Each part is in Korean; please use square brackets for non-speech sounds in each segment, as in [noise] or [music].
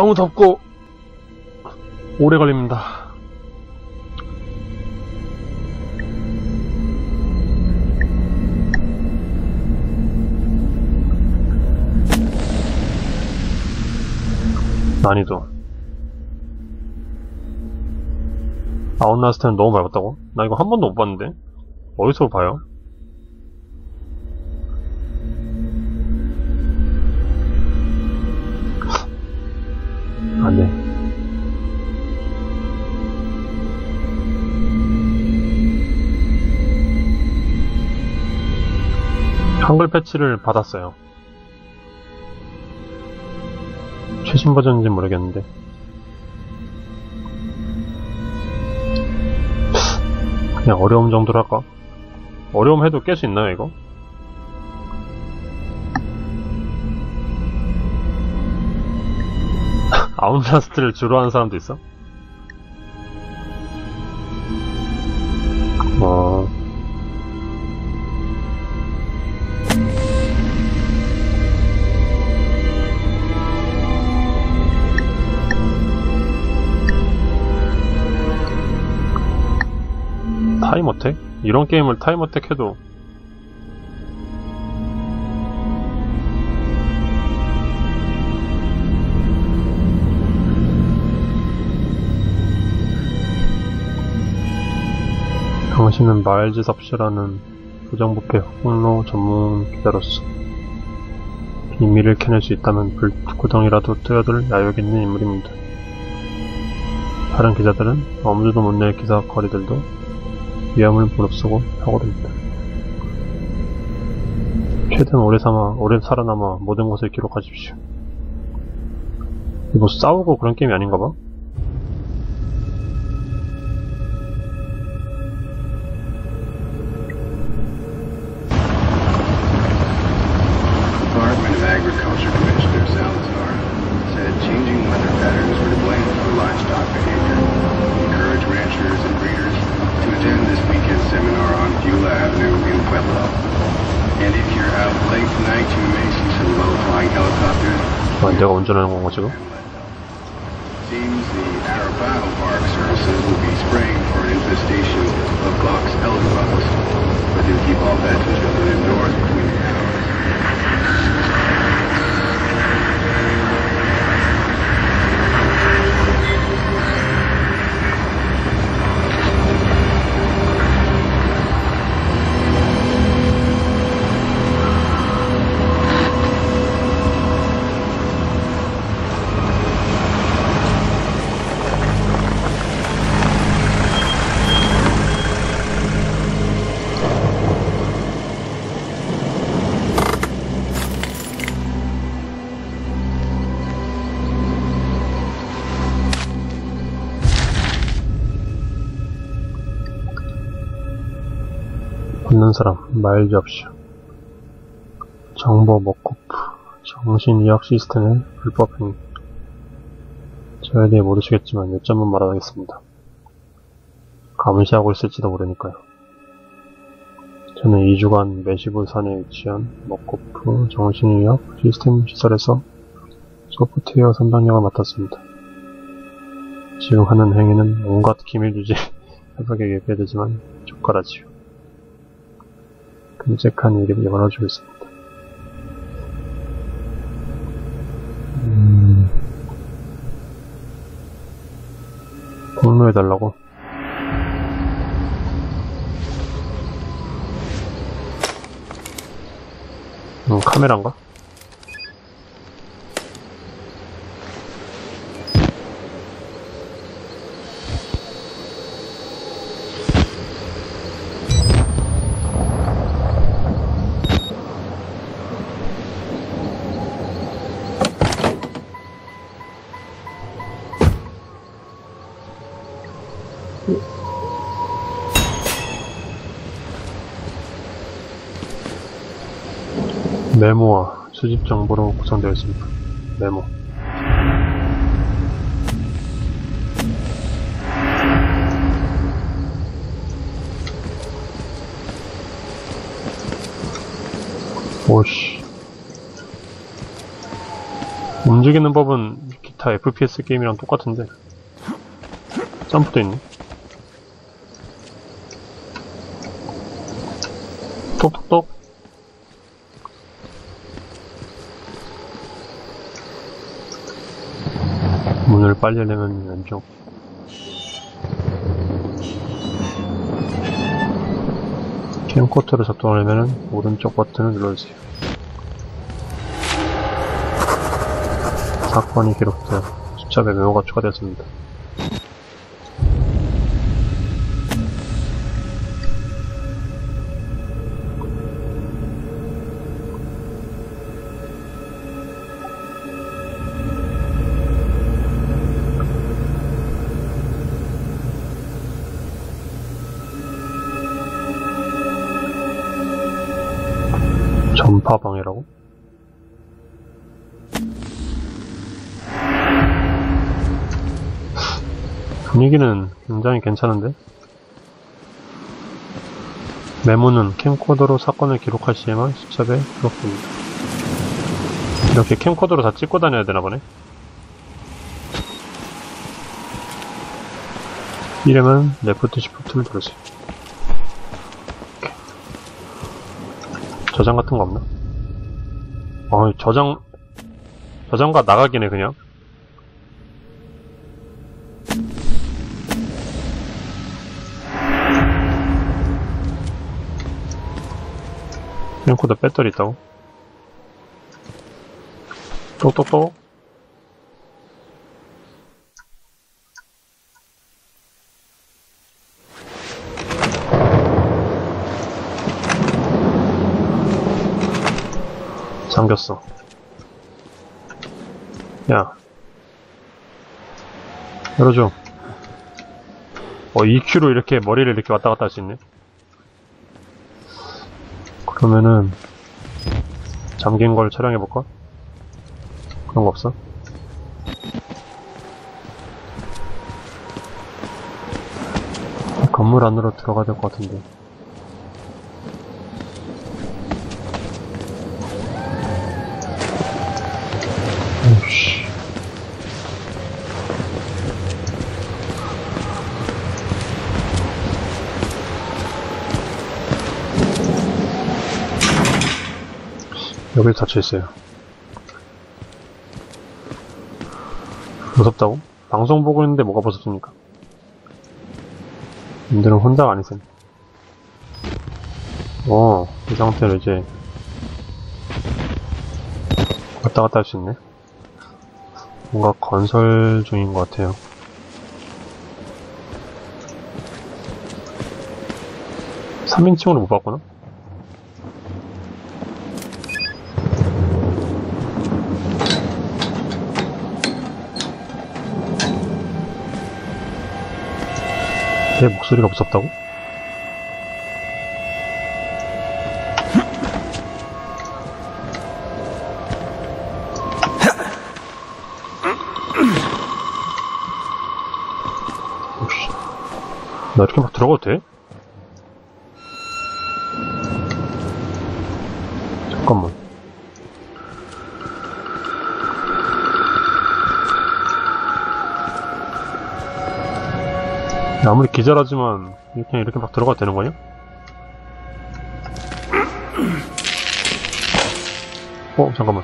너무 덥고 오래 걸립니다. 난이도 아웃라스트는 너무 밟았다고? 나 이거 한 번도 못 봤는데 어디서 봐요? 안돼 한글 패치를 받았어요 최신 버전인지 모르겠는데 그냥 어려움 정도로 할까? 어려움 해도 깰 수 있나요 이거? 아웃라스트를 주로 하는 사람도 있어? 어... 타임 어택? 이런 게임을 타임 어택 해도 당신은 마일즈 삽시라는 부정부패 홍로 전문 기자로서 비밀을 캐낼 수 있다면 불구덩이라도 뛰어들 야욕 있는 인물입니다. 다른 기자들은 엄두도 못 낼 기사 거리들도 위험을 무릅쓰고 파고듭니다. 최대한 오래 삼아, 오래 살아남아 모든 것을 기록하십시오. 이거 싸우고 그런 게임이 아닌가 봐? 사람 없이요. 정보 머코프 정신의학 시스템의 불법 행위 저에 대해 모르시겠지만 요점은 말하겠습니다. 감시하고 있을지도 모르니까요. 저는 2주간 메시브 산에 위치한 머코프 정신의학 시스템 시설에서 소프트웨어 상담역을 맡았습니다. 지금 하는 행위는 온갖 기밀 유지 [laughs] 협약에 예배되지만 족가라지요. 끔찍한 일이 벌어지고 있습니다. 음... 폭로해달라고? 음, 카메라인가? 메모와 수집 정보로 구성되어 있습니다. 메모. 오씨. 움직이는 법은 기타 FPS 게임이랑 똑같은데 점프도 있네 톡톡톡 빨리 열려면 왼쪽 캠코터를 작동하려면 오른쪽 버튼을 눌러주세요 사건이 기록되어 수첩에 메모가 추가되었습니다. 분위기는 굉장히 괜찮은데? 메모는 캠코더로 사건을 기록할 시에만 수첩에 기록됩니다. 이렇게 캠코더로 다 찍고 다녀야 되나 보네? 이름은 레프트 시프트를 누르세요. 저장 같은 거 없나? 어, 저장, 저장가 나가기네, 그냥. 캠코더 배터리 있다고? 똑똑똑 잠겼어. 야. 열어줘. 어 EQ로 이렇게 머리를 이렇게 왔다 갔다 할 수 있네 그러면은 잠긴 걸 촬영해볼까? 그런 거 없어? 건물 안으로 들어가야 될 것 같은데 여기 닫혀있어요 무섭다고? 방송 보고 있는데 뭐가 무섭습니까? 님들은 혼자가 아니셈 어, 이 상태로 이제 왔다 갔다 할 수 있네 뭔가 건설 중인 것 같아요 삼인칭으로못 봤구나? 내 목소리가 무섭다고? 나 이렇게 막 들어가도 돼? 잠깐만. 아무리 기절하지만 그냥 이렇게 막 들어가도 되는 거냐? 어 잠깐만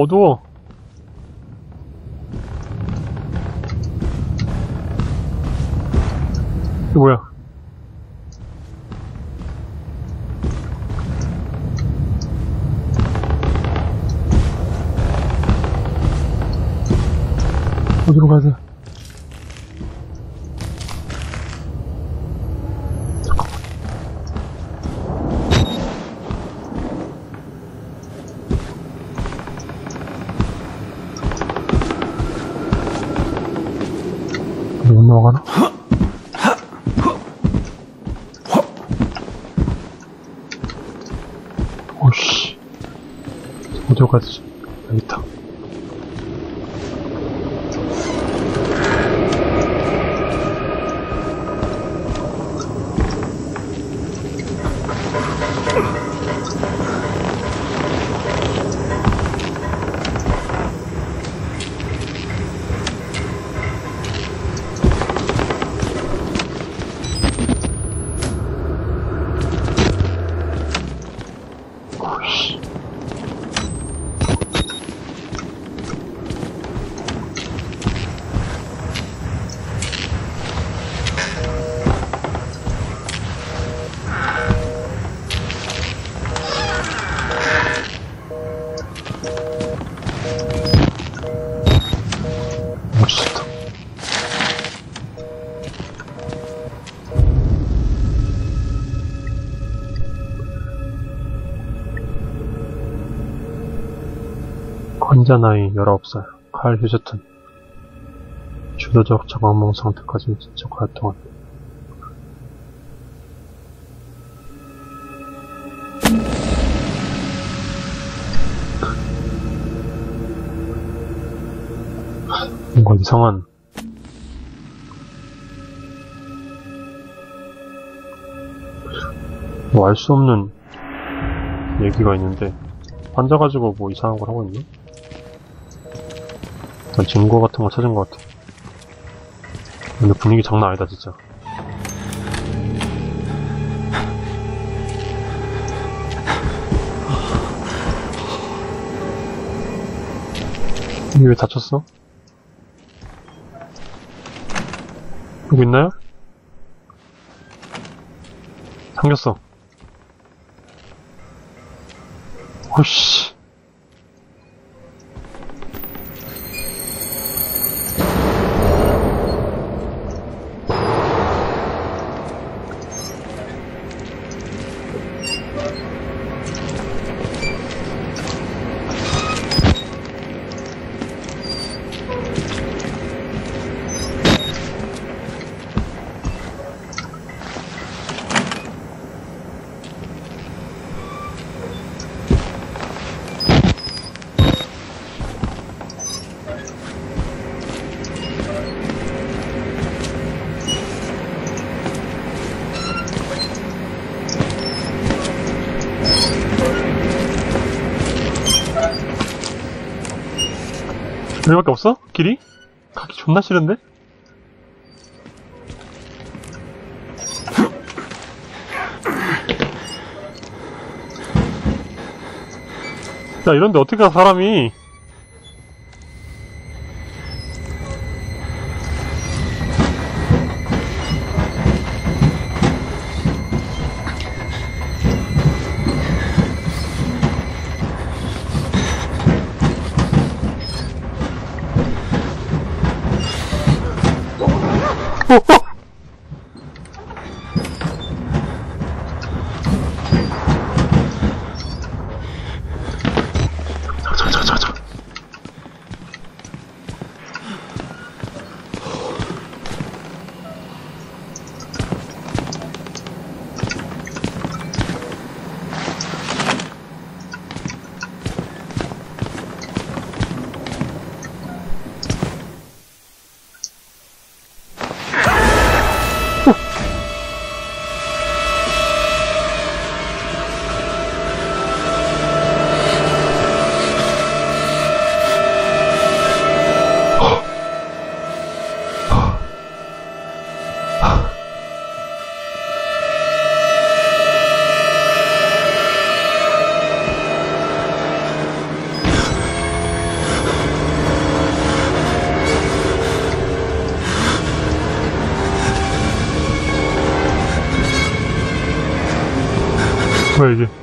어두워. 관자 나이 19살 칼 휴저튼. 주도적 자각몽 상태까지 지적 활동한 뭔가 이상한. 뭐 알 수 없는 얘기가 있는데 앉아가지고 뭐 이상한 걸 하고 있니? 일단 증거 같은 거 찾은 것 같아. 근데 분위기 장난 아니다, 진짜. 이게 왜 다쳤어? 누구 있나요? 삼겼어. 오씨. 길이? 가기 존나 싫은데? 야, 이런데 어떻게 가, 사람이. 뭐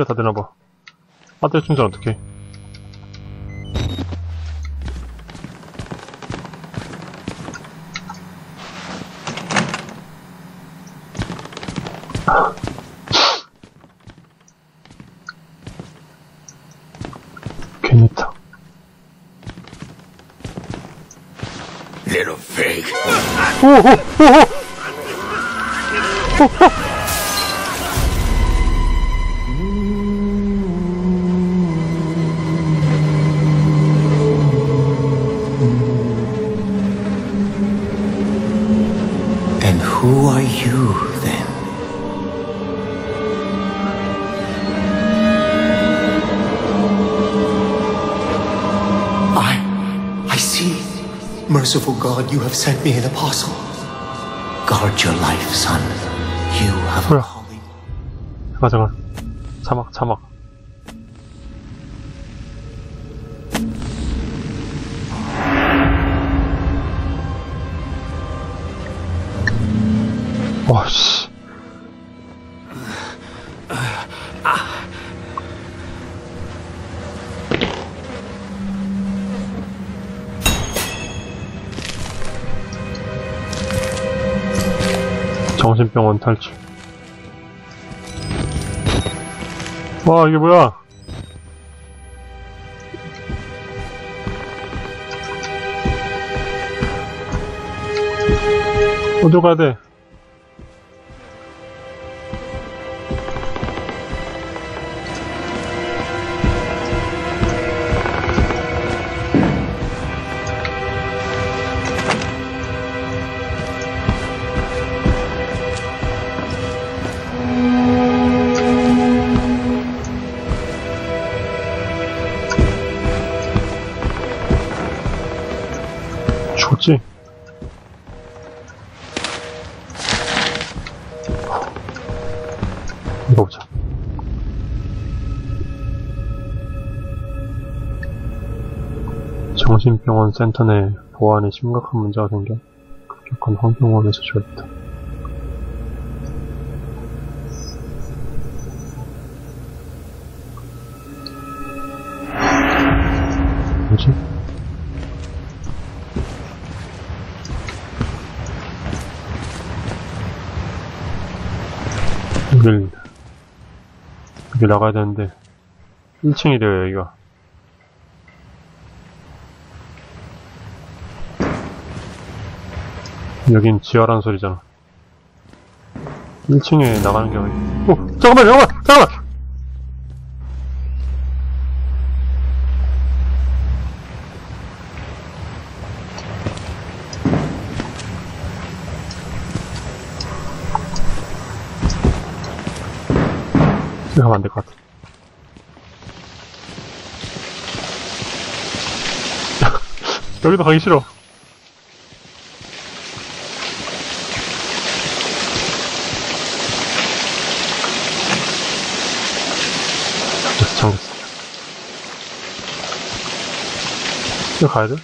배터리가 다 되나봐. 배터리 충전 어떡해. Merciful God, you have sent me an apostle. Guard your life, son. You have a 뭐야? calling. 잠깐, 잠깐. 자막, 자막. 와, 이게 뭐야? 어디로 가야 돼? 이거 보자. 정신병원 센터 내 보안에 심각한 문제가 생겨 급격한 환경원에서 조였다. 뭐지? 여길, 여기 나가야 되는데, 1층이래요, 여기가. 여긴 지하라는 소리잖아. 1층에 나가는 게 어디, 어, 잠깐만, 잠깐만, 잠깐만! 하면 안 될 것 같아. [laughs] 여기도 가기 싫어. 여기 가야 돼?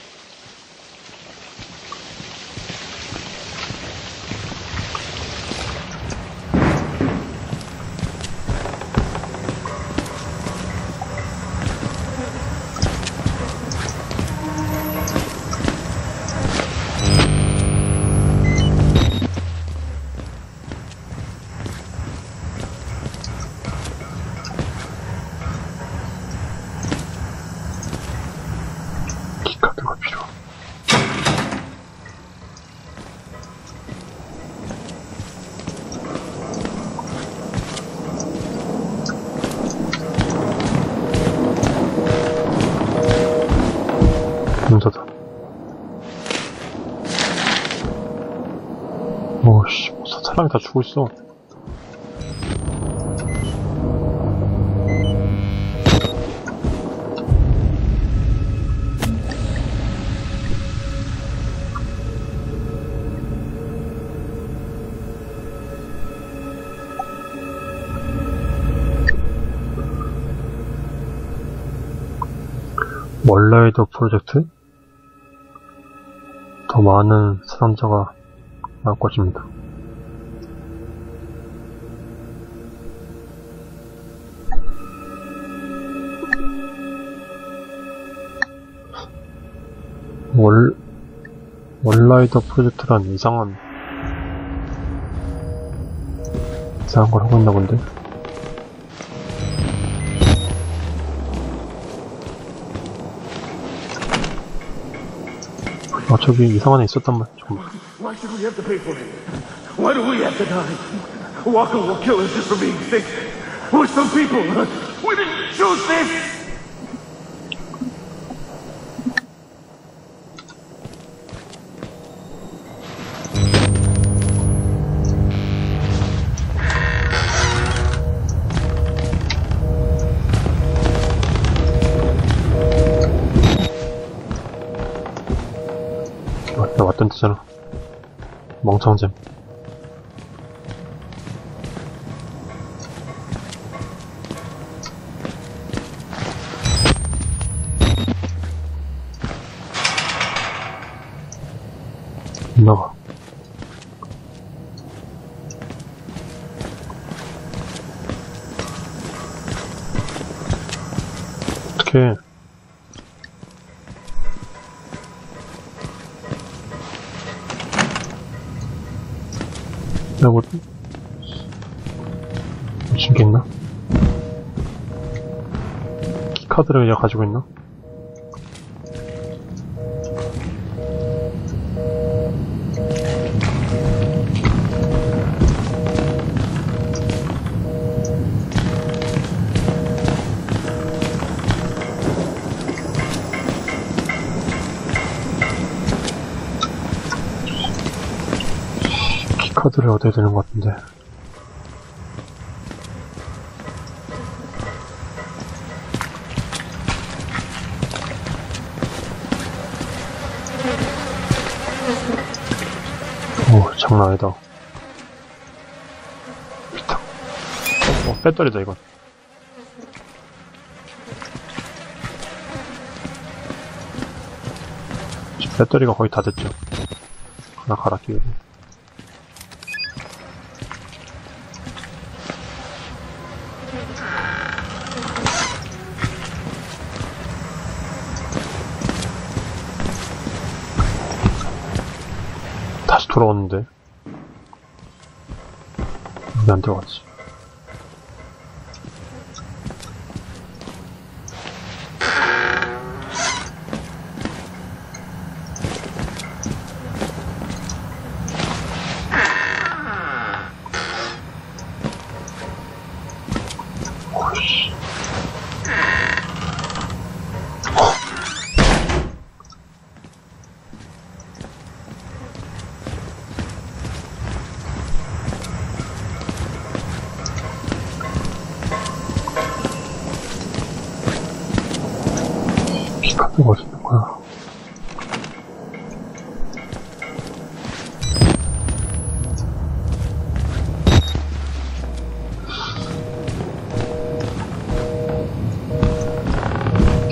있어. 월라이더 프로젝트? 더 많은 사람자가 나올 것입니다. 월라이더 프로젝트란 이상한, 이상한 걸 하고 있나 본데? 아, 저기 이상한 애 있었단 말, 잠깐만. Why do we have to die? Walker will kill us just for being sick. We're some people. We didn't choose this. 멍청잼. 키카드를 그냥 가지고 있나? 키카드를 얻어야 되는 것 같은데. 장난 아니다. 비타. 어, 어, 배터리다, 이건. 배터리가 거의 다 됐죠. 하나 갈아 끼우고. 다시 돌아왔는데. 왜안 카드가 있는 거야?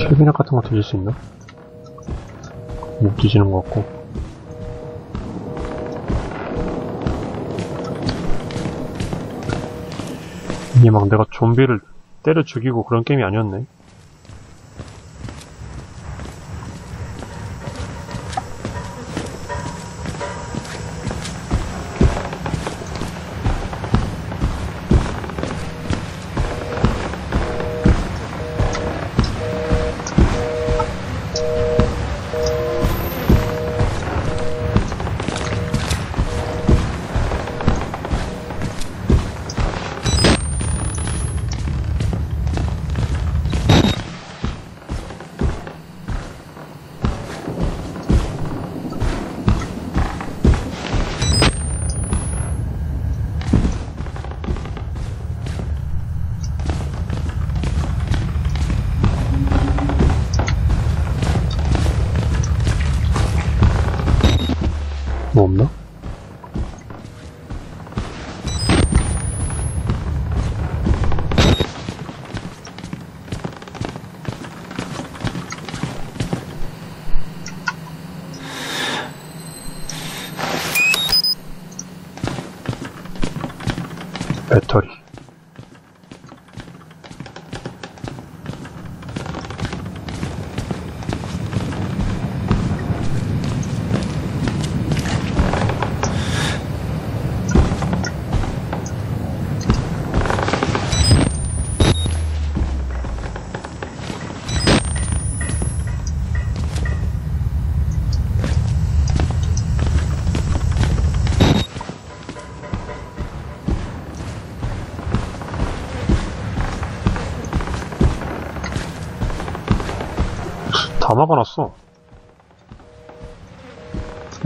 캐비넷 같은 거 뒤질 수 있나? 못 뒤지는 것 같고. 이게 막 내가 좀비를 때려 죽이고 그런 게임이 아니었네.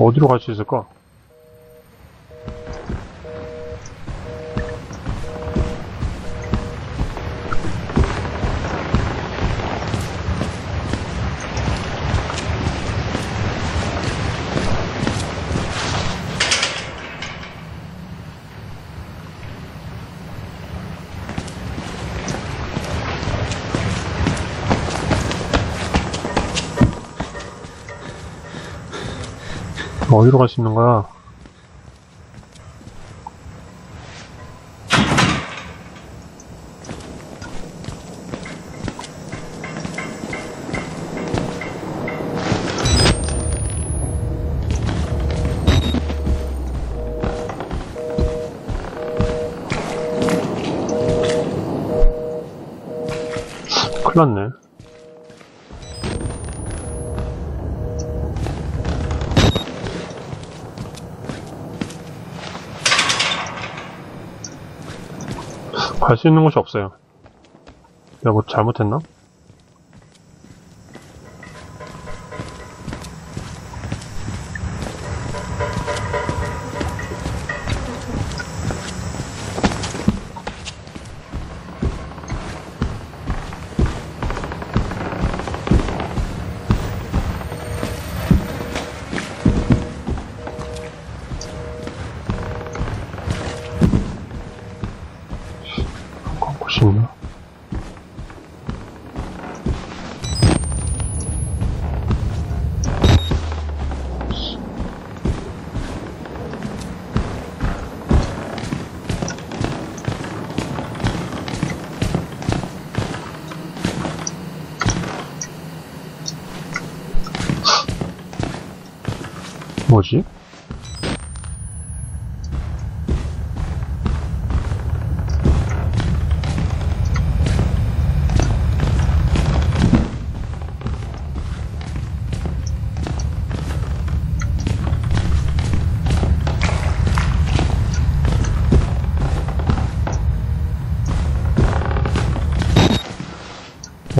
어디로 갈 수 있을까? 어디로 갈 수 있는 거야? 큰일 났네. 갈 수 있는 곳이 없어요. 내가 뭐 잘못했나?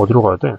어디로 가야 돼?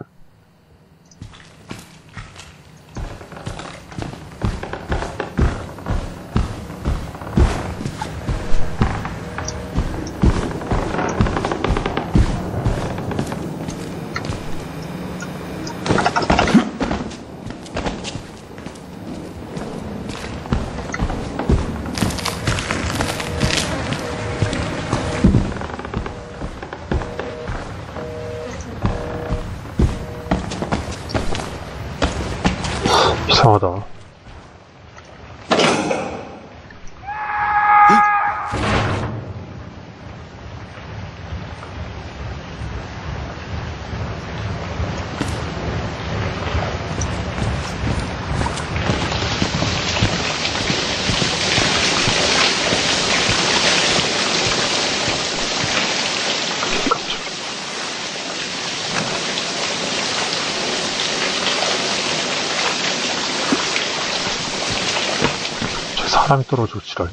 사람이 떨어지고 지랄.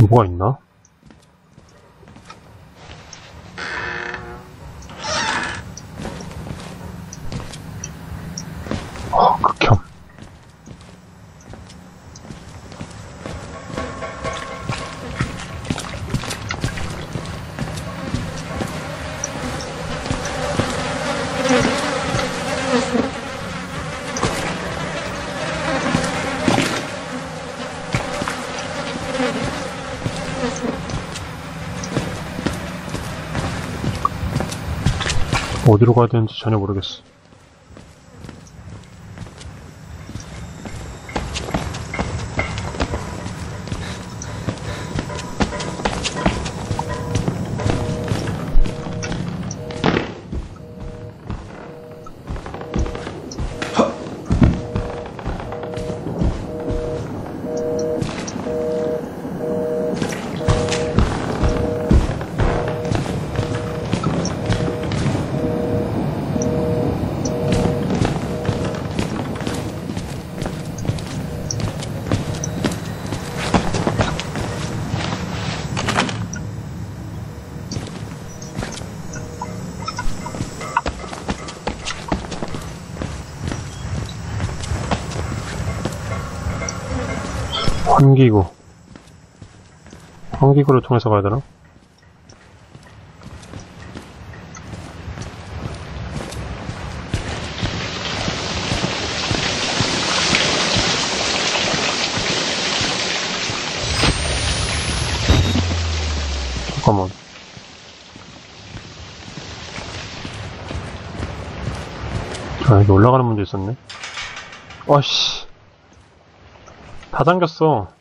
뭐가 있나? 어디로 가야 되는지 전혀 모르겠어. 환기구를 통해서 가야 되나? 잠깐만. 아, 여기 올라가는 문제 있었네. 와씨. 다 잠겼어.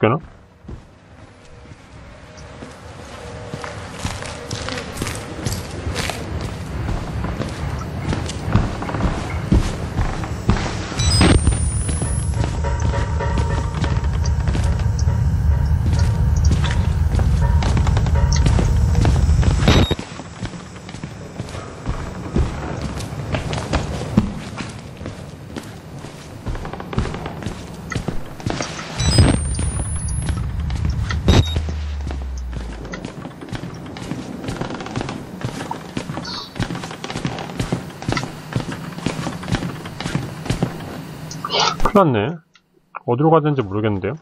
창문 큰일 났네. 어디로 가야 되는지 모르겠는데요?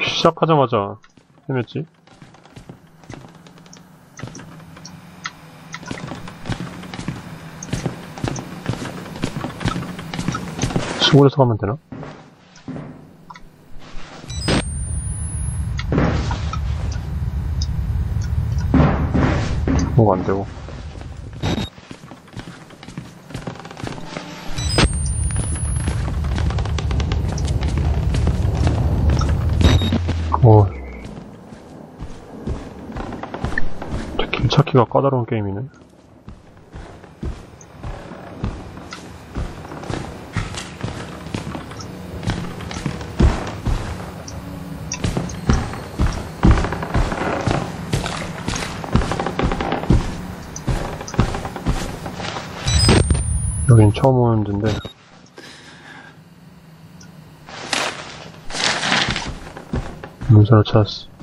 시작하자마자 헤맸지? 시골에서 가면 되나? 뭐가 안 되고. 길 찾기가 까다로운 게임이네. 여긴 처음 오는 데인데 문서를 찾았어.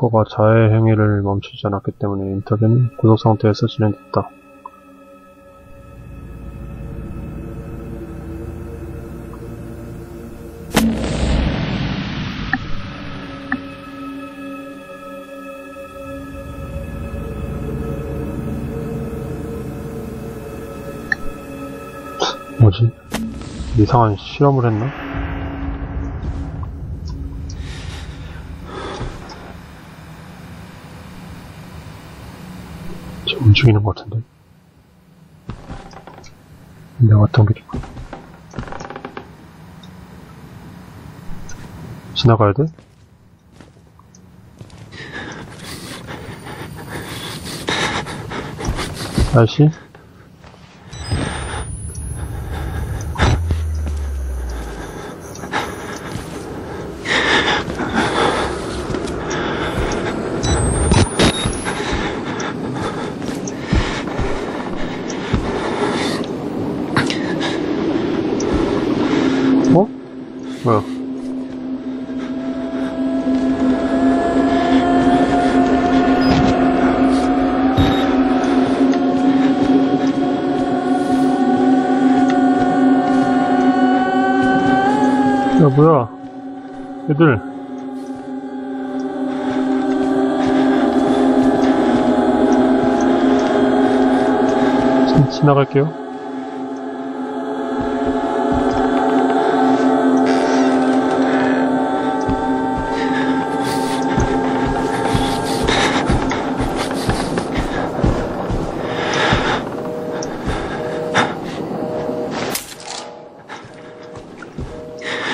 워커가 자해 행위를 멈추지 않았기 때문에 인터뷰는 구속 상태에서 진행됐다. 뭐지? 이상한 실험을 했나? 지금 움직이는 것 같은데? 내가 어떤 길이고 지나가야 돼? 아저씨? 뭐야? 야, 뭐야? 애들. 지, 지나갈게요.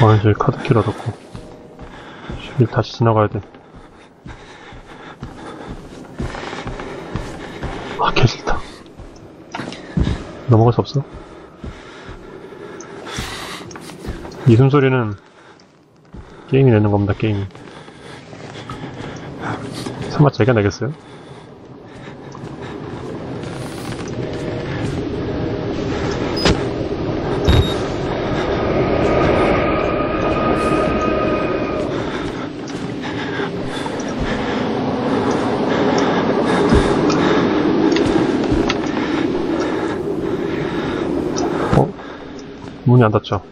아, 이제 카드키를 얻었고. 실 다시 지나가야 돼. 수 없어? 이 숨소리는 게임이 내는 겁니다, 게임이. 설마 제가 내겠어요? 문이 안 닫혀.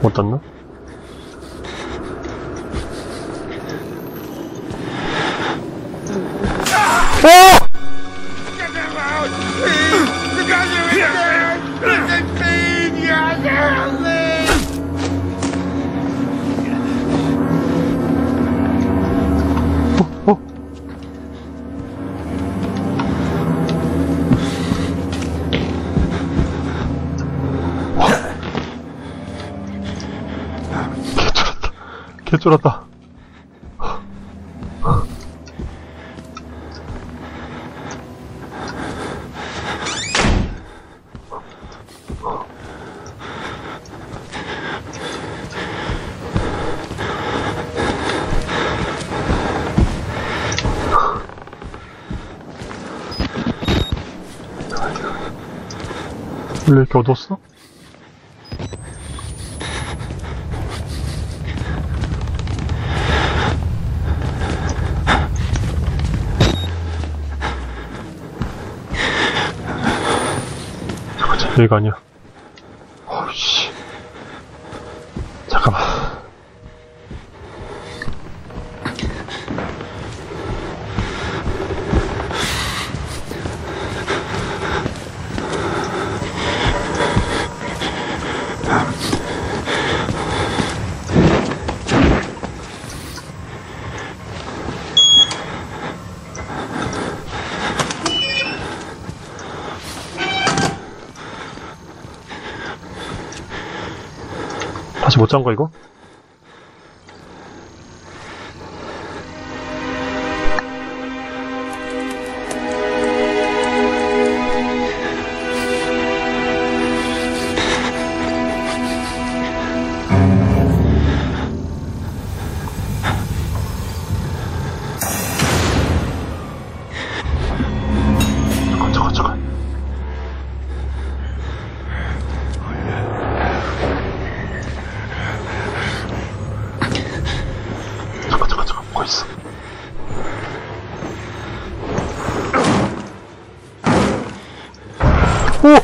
못 닫나? Get 이렇게 어두웠어? 여기가 아니야. 잔 거, 이거?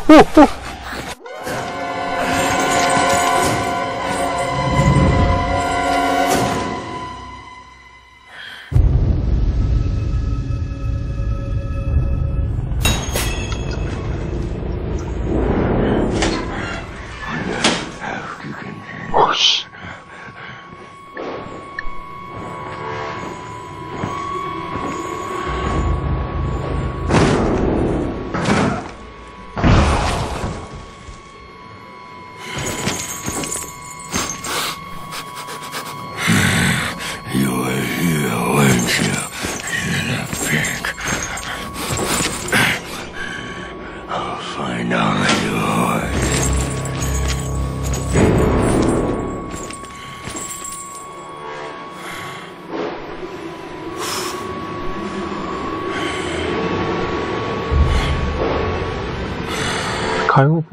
오, 오,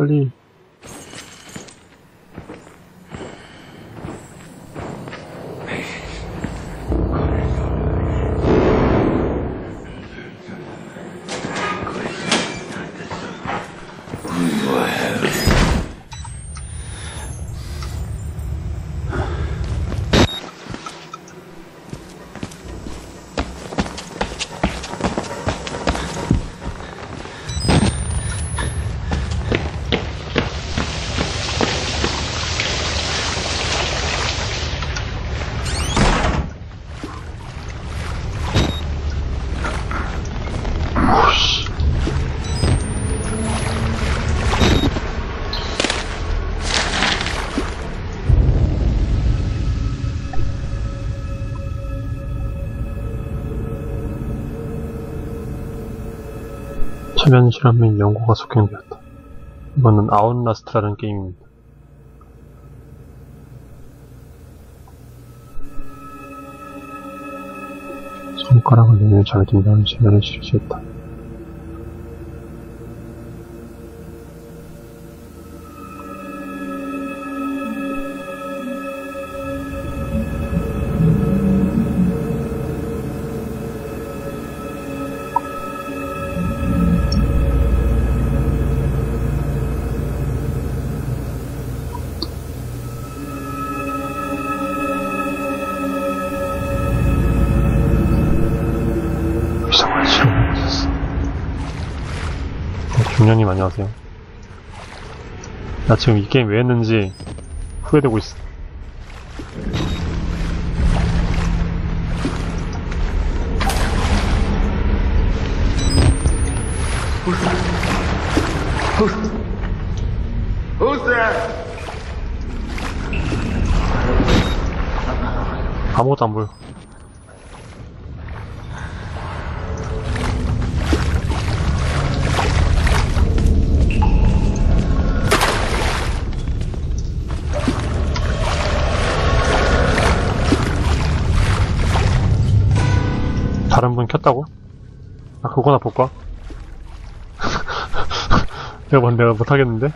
가 실험인 연구가 속행되었다. 이거는 아웃라스트라는 게임입니다. 손가락을 눈에 잘 둔다는 최면을 실시했다. 중년님 안녕하세요. 나 지금 이 게임 왜 했는지 후회되고 있어. 아무것도 안 보여. 켰다고? 아, 그거나 볼까? [laughs] 내가 뭔 내가 못하겠는데?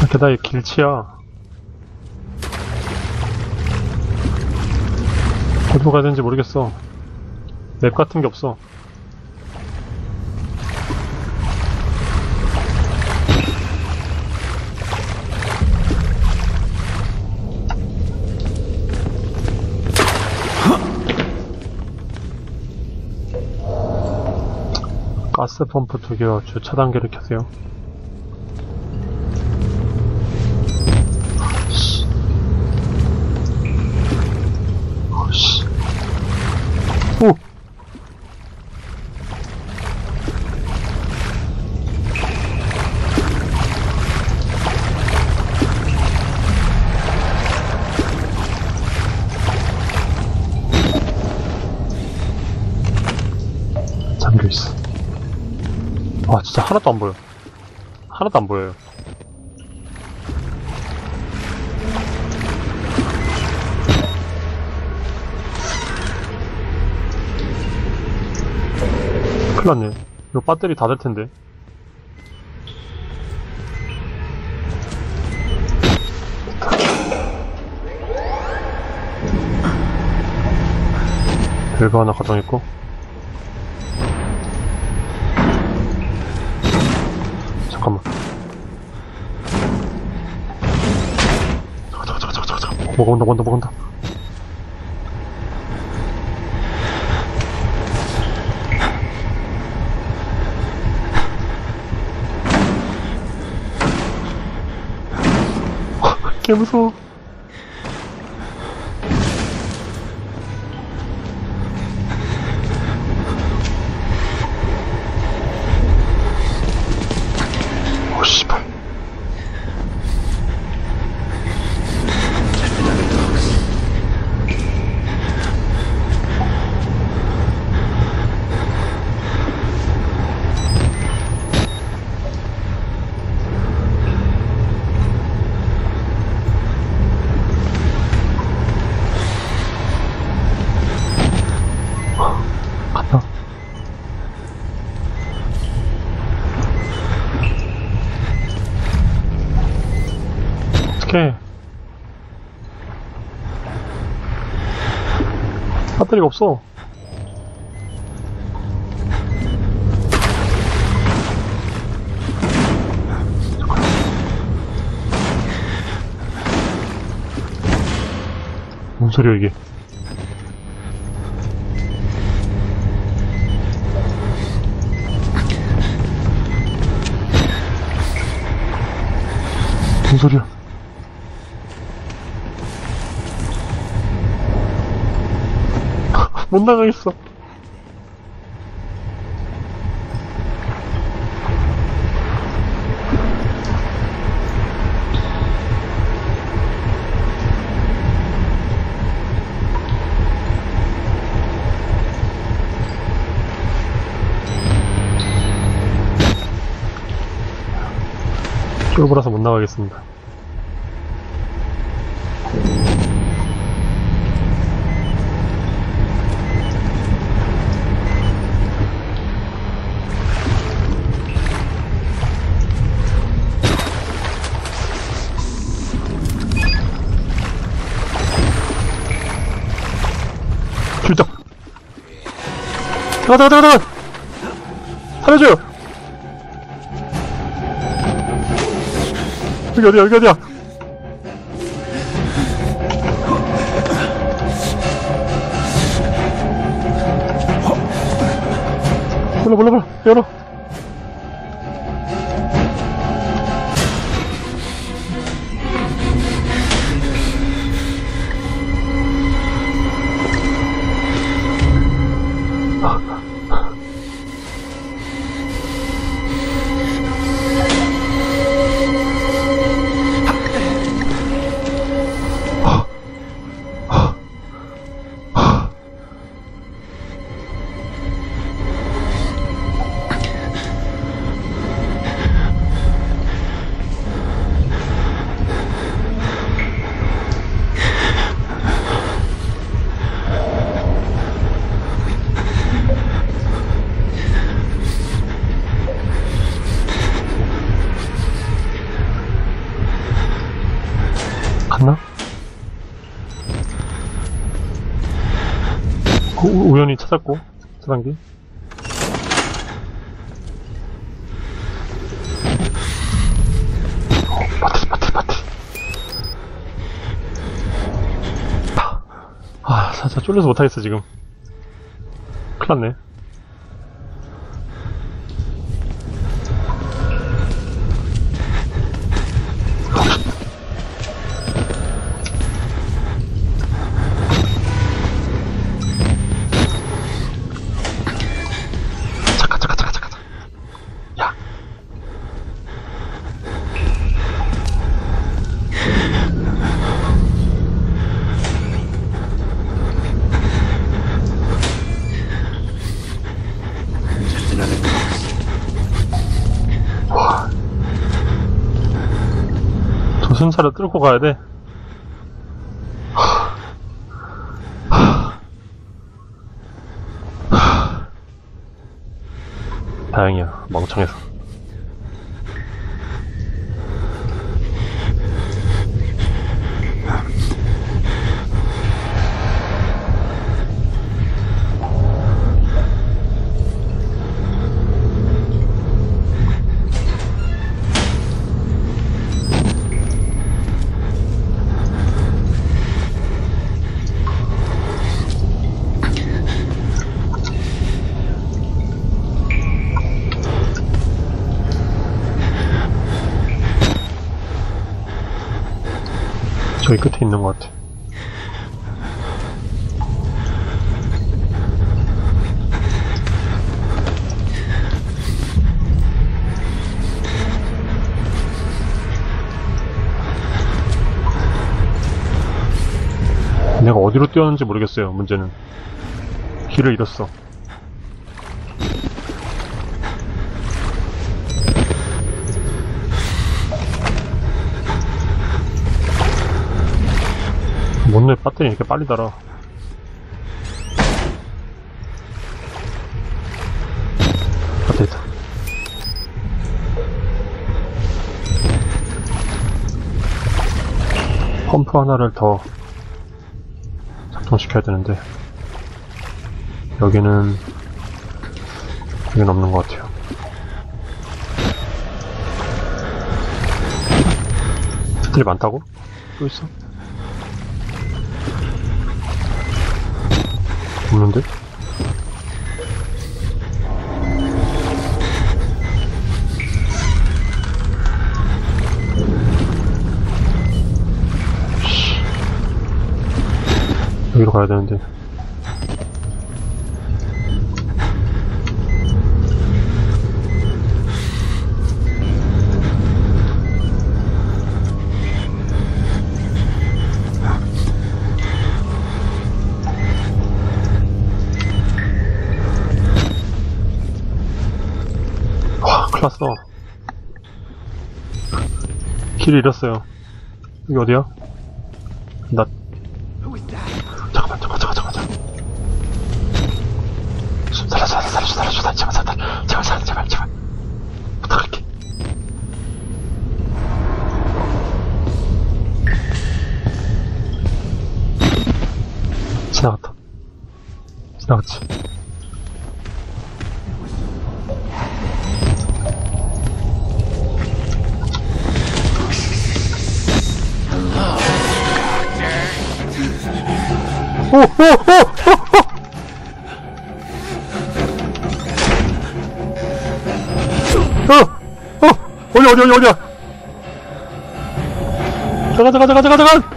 아, 게다가 이 길치야. 어디로 가야 되는지 모르겠어. 맵 같은 게 없어. 가스 펌프 두 개와 주차 단계를 켜세요. 하나도 안 보여. 하나도 안 보여요. 큰일 났네. 이거 배터리 다 될 텐데. 밸브 하나 가정했고. 온다, 뭐가 온다. 개 무서워. 배터리가 없어. 뭔 소리야, 이게. 못 나가겠어. 쫄보라서 못 나가겠습니다. 나가, 나가, 나가! 살려줘요! 여기 어디야, 여기 어디야? 갔나? 우, 우- 우연히 찾았고, 차단기. 어, 바트리, 바트리, 바트리. 아, 살짝 쫄려서 못하겠어, 지금. 큰일 났네. 조순사를 뚫고 가야 돼. 다행이야, 멍청해서. 어디로 뛰었는지 모르겠어요, 문제는. 길을 잃었어. 뭔데 배터리 이렇게 빨리 달아. 아, 됐다. 펌프 하나를 더 작동시켜야 되는데 여기는 여기는 없는 것 같아요. 배터리 많다고? 또 있어? 없는데? 여기로 가야 되는데. 와, 큰일 났어. 길 잃었어요. 여기 어디야? 나. 어디, 어디, 어디, 어디야? 잠깐, 잠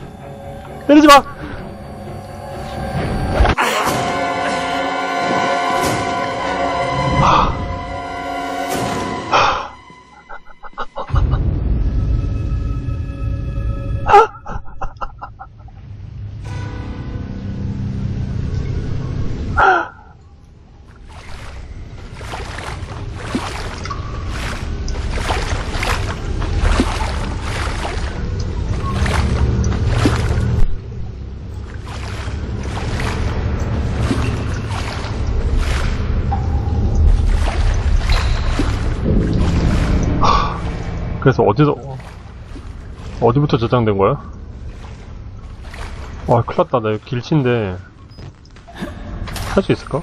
그래서 어디서, 어디부터 저장된 거야? 와, 큰일 났다. 나 길치인데. 할 수 있을까?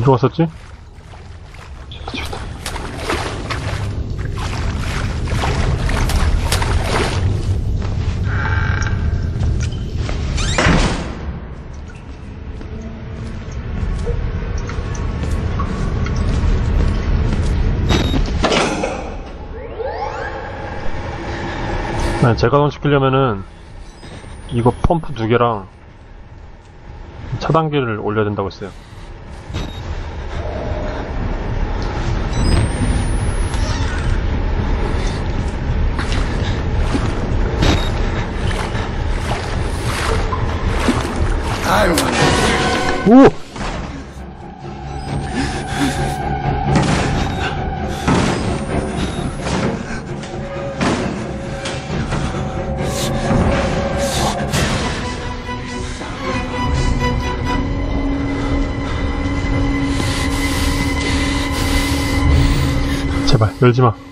저기 있다. 네, 재가동 시키려면은 이거 펌프 두 개랑 차단기를 올려야 된다고 했어요. 오! 제발 열지 마.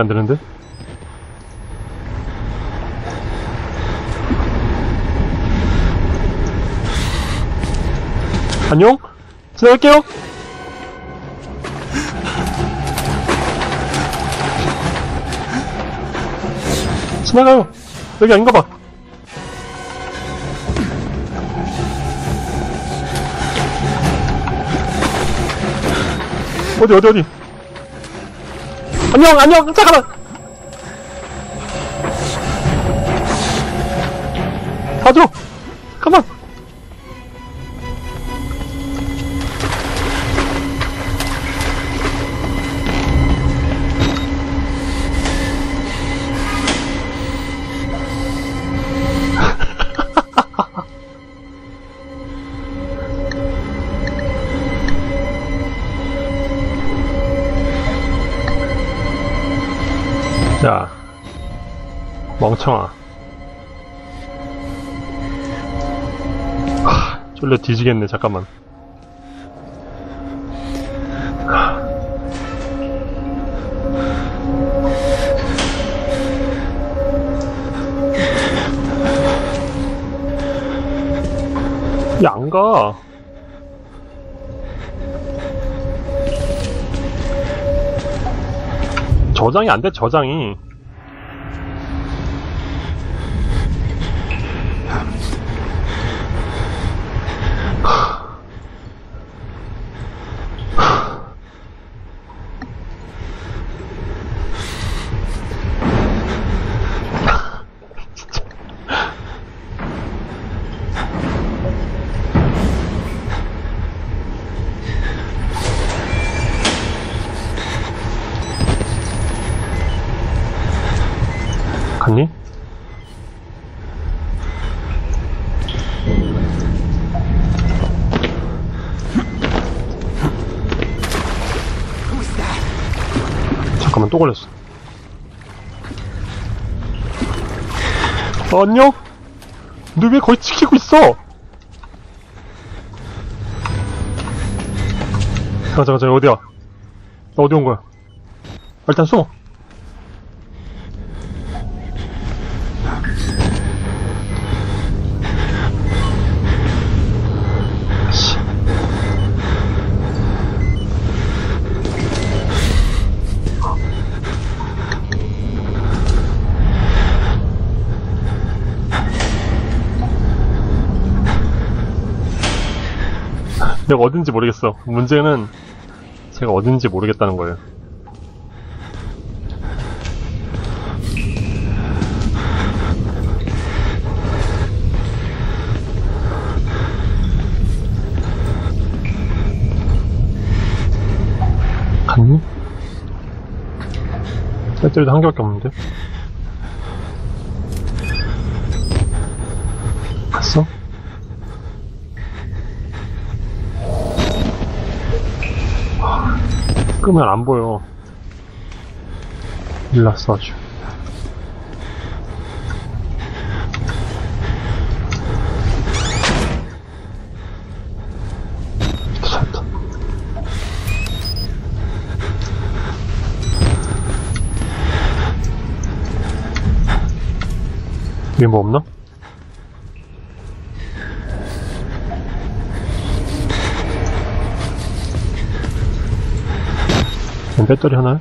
안 되는데? 안녕? 지나갈게요! 지나가요! 여기 아닌가 봐! 어디, 어디, 어디? 안녕, 안녕, 잠깐만! 호청아 하, 쫄려 뒤지겠네 잠깐만 야, 안 가. 저장이 안 돼, 저장이. 안녕? 너 왜 거기 지키고 있어? 잠깐 잠깐 어디야? 나 어디 온 거야? 일단 숨어. 내가 어딘지 모르겠어. 문제는 제가 어딘지 모르겠다는 거예요. 갔니? 배터리도 한 개밖에 없는데? 갔어? 끄면 안 보여. 일났어 아주. 위에 뭐 없나? 그냥 배터리 하나요?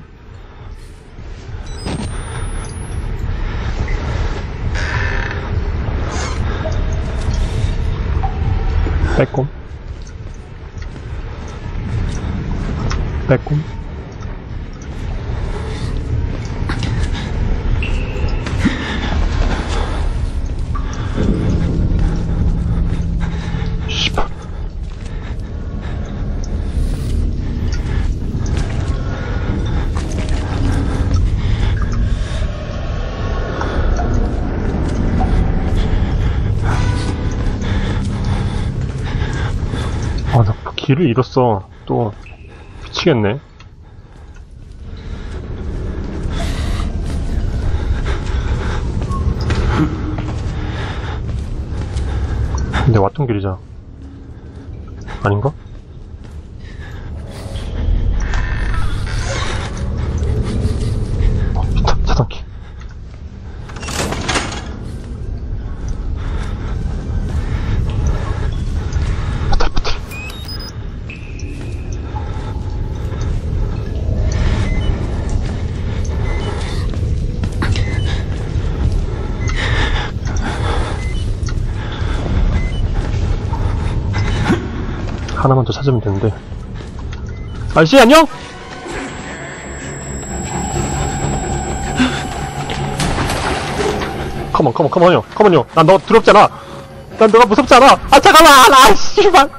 빼꼼 빼꼼 길을 잃었어. 또, 미치겠네. 근데 왔던 길이잖아. 아닌가? 찾으면 되는데. 아저씨, 안녕! 컴온, 컴온, 컴온요, 컴온요. 난 너 두렵잖아. 난 너가 무섭잖아. 아, 잠깐만! 아, 씨발!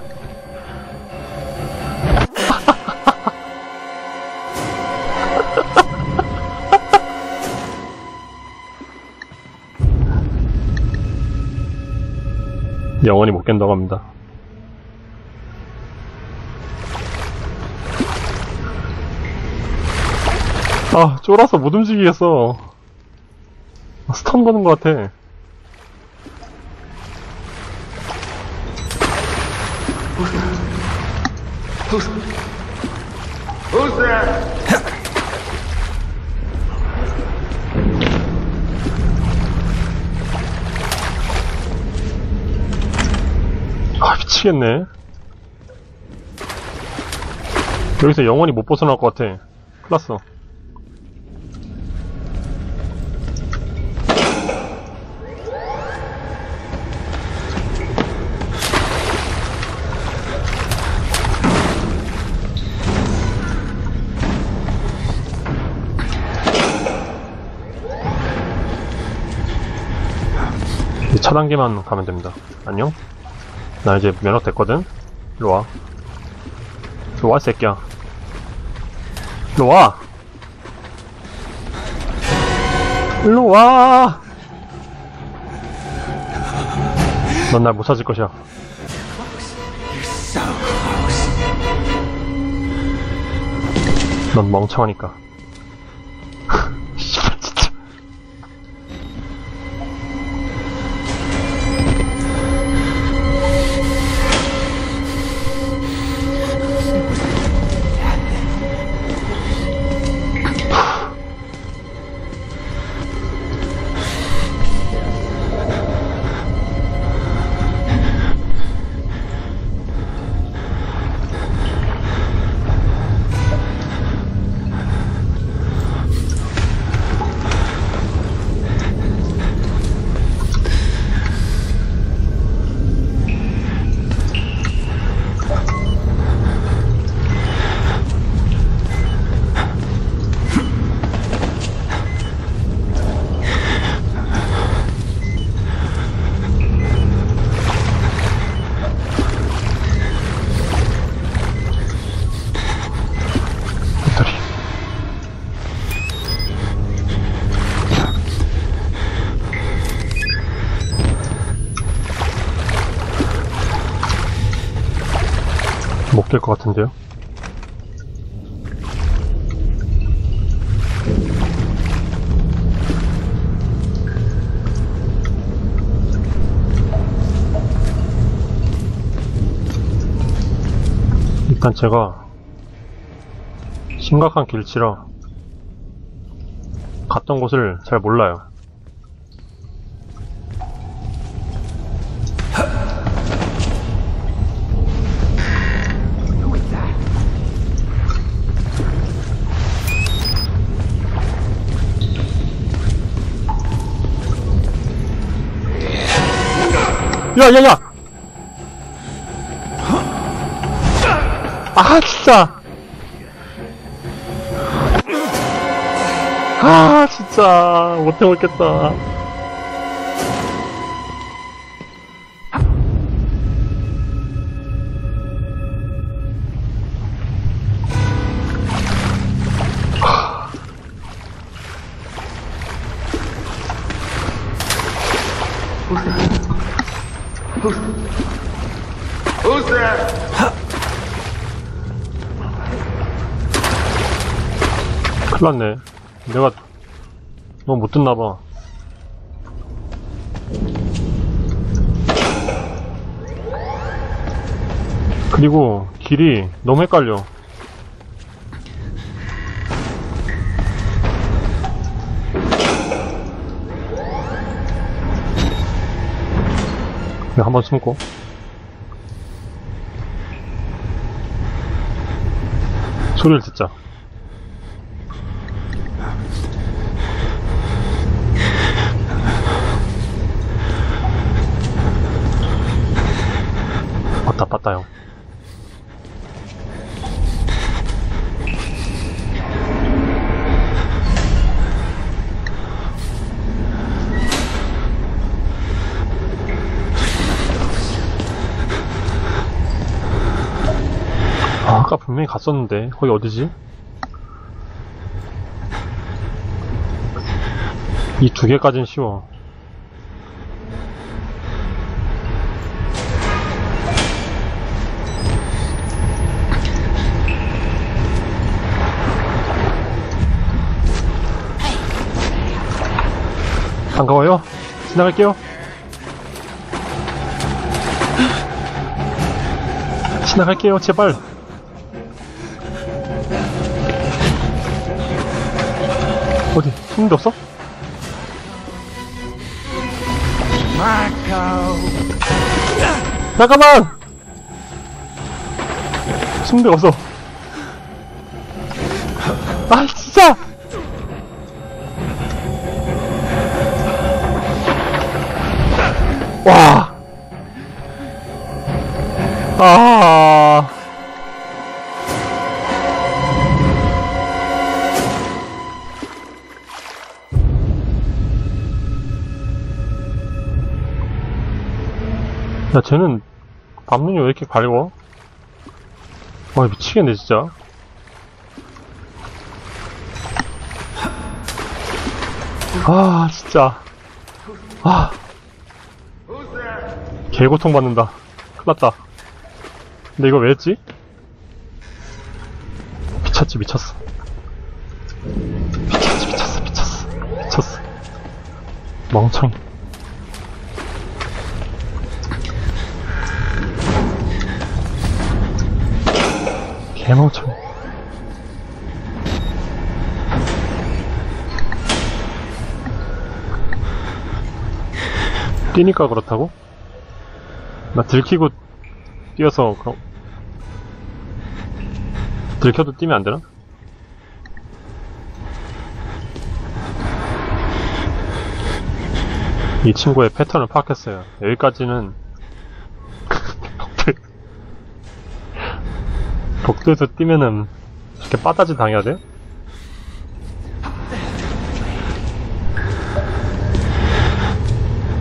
[laughs] 영원히 못 깬다고 합니다. 아, 쫄아서 못 움직이겠어. 아, 스턴 거는 것 같아. 아, 미치겠네. 여기서 영원히 못 벗어날 것 같아. 큰일 났어. 차단계만 가면 됩니다. 안녕? 나 이제 면허 됐거든? 일로 와. 일로 와, 이 새끼야. 일로 와! 일로 와! 넌 날 못 찾을 것이야. 넌 멍청하니까. 일단 제가 심각한 길치라 갔던 곳을 잘 몰라요. 야, 야, 야! 아, 진짜! 아 진짜 못해 먹겠다 큰일났네. 내가 너무 못 듣나봐. 그리고 길이 너무 헷갈려. 한번 숨고. 소리를 듣자 다형 아, 아까 분명히 갔었는데. 거기 어디지? 이 두 개까진 쉬워 반가워요. 지나갈게요. 지나갈게요, 제발. 어디? 손님도 없어? 잠깐만! 손님도 없어. 아, 진짜! 와. 아. 야, 쟤는 밤눈이 왜 이렇게 밝어? 와, 미치겠네, 진짜. 아, 진짜. 아. 개 고통 받는다. 큰일 났다. 근데 이거 왜 했지? 미쳤지, 미쳤어. 미쳤지, 미쳤어, 미쳤어. 미쳤어. 멍청이. 개멍청이. 뛰니까 그렇다고? 나 들키고 뛰어서 그럼 들켜도 뛰면 안 되나? 이 친구의 패턴을 파악했어요. 여기까지는 [laughs] 복도에서 뛰면은 이렇게 빠따지 당해야 돼?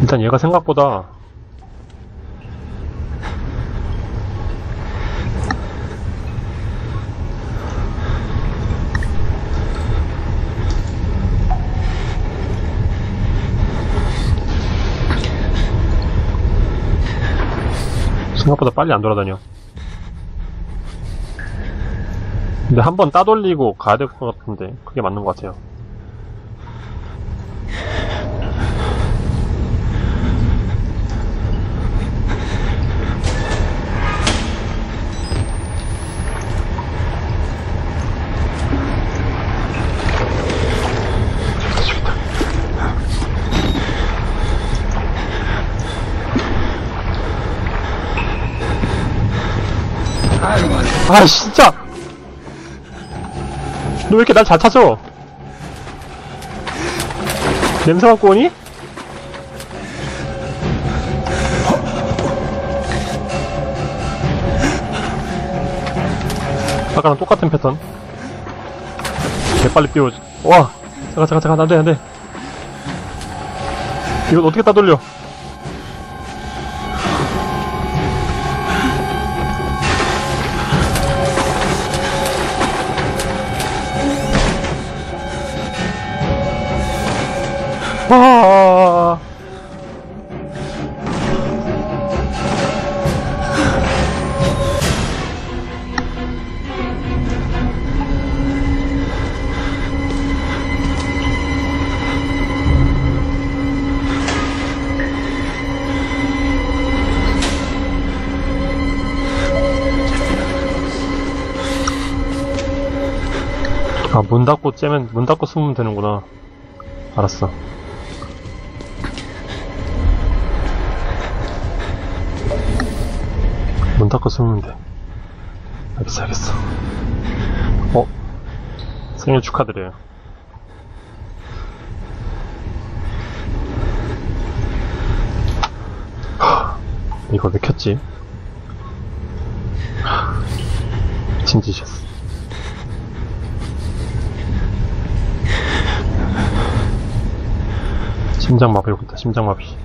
일단 얘가 생각보다 생각보다 빨리 안 돌아다녀. 근데 한 번 따돌리고 가야 될 것 같은데 그게 맞는 것 같아요. 아 진짜. 너 왜 이렇게 날 잘 찾아? 냄새 맡고 오니? 아까랑 똑같은 패턴. 개빨리 띄워지 와 잠깐 잠깐 잠깐 안돼 안돼. 이건 어떻게 따돌려 째면, 문 닫고 숨으면 되는구나. 알았어. 문 닫고 숨으면 돼. 알겠어, 알겠어. 어? 생일 축하드려요. 하, 이거 왜 켰지? 짓이었어. 심장마비 오고 있다, 심장마비.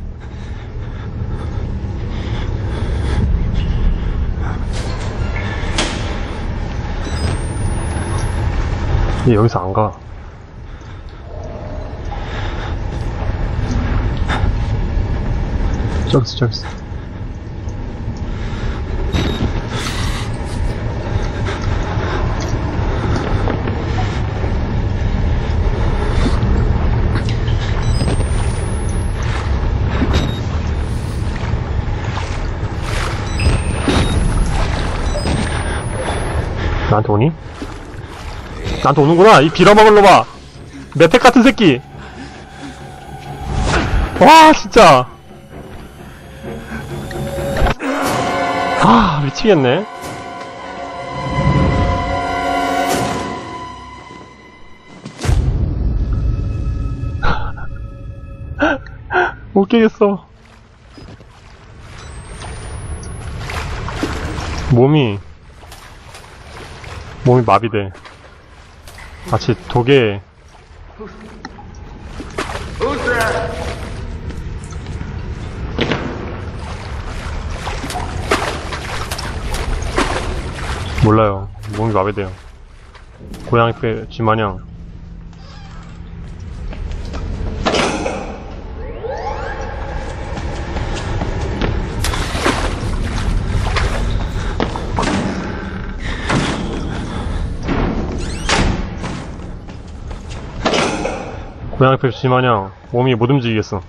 얘 여기서 안 가. 저기 있어, 저기 있어. 나한테 오니? 나한테 오는구나. 이 빌어먹을 놈아. 메텍 같은 새끼. 와 진짜. 아 미치겠네. [laughs] 못 깨겠어. 몸이 몸이 마비돼. 마치 독에 몰라요. 몸이 마비돼요. 고양이 뼈 쥐마냥 고양이 빼, 쥐마냥 몸이 못 움직이겠어.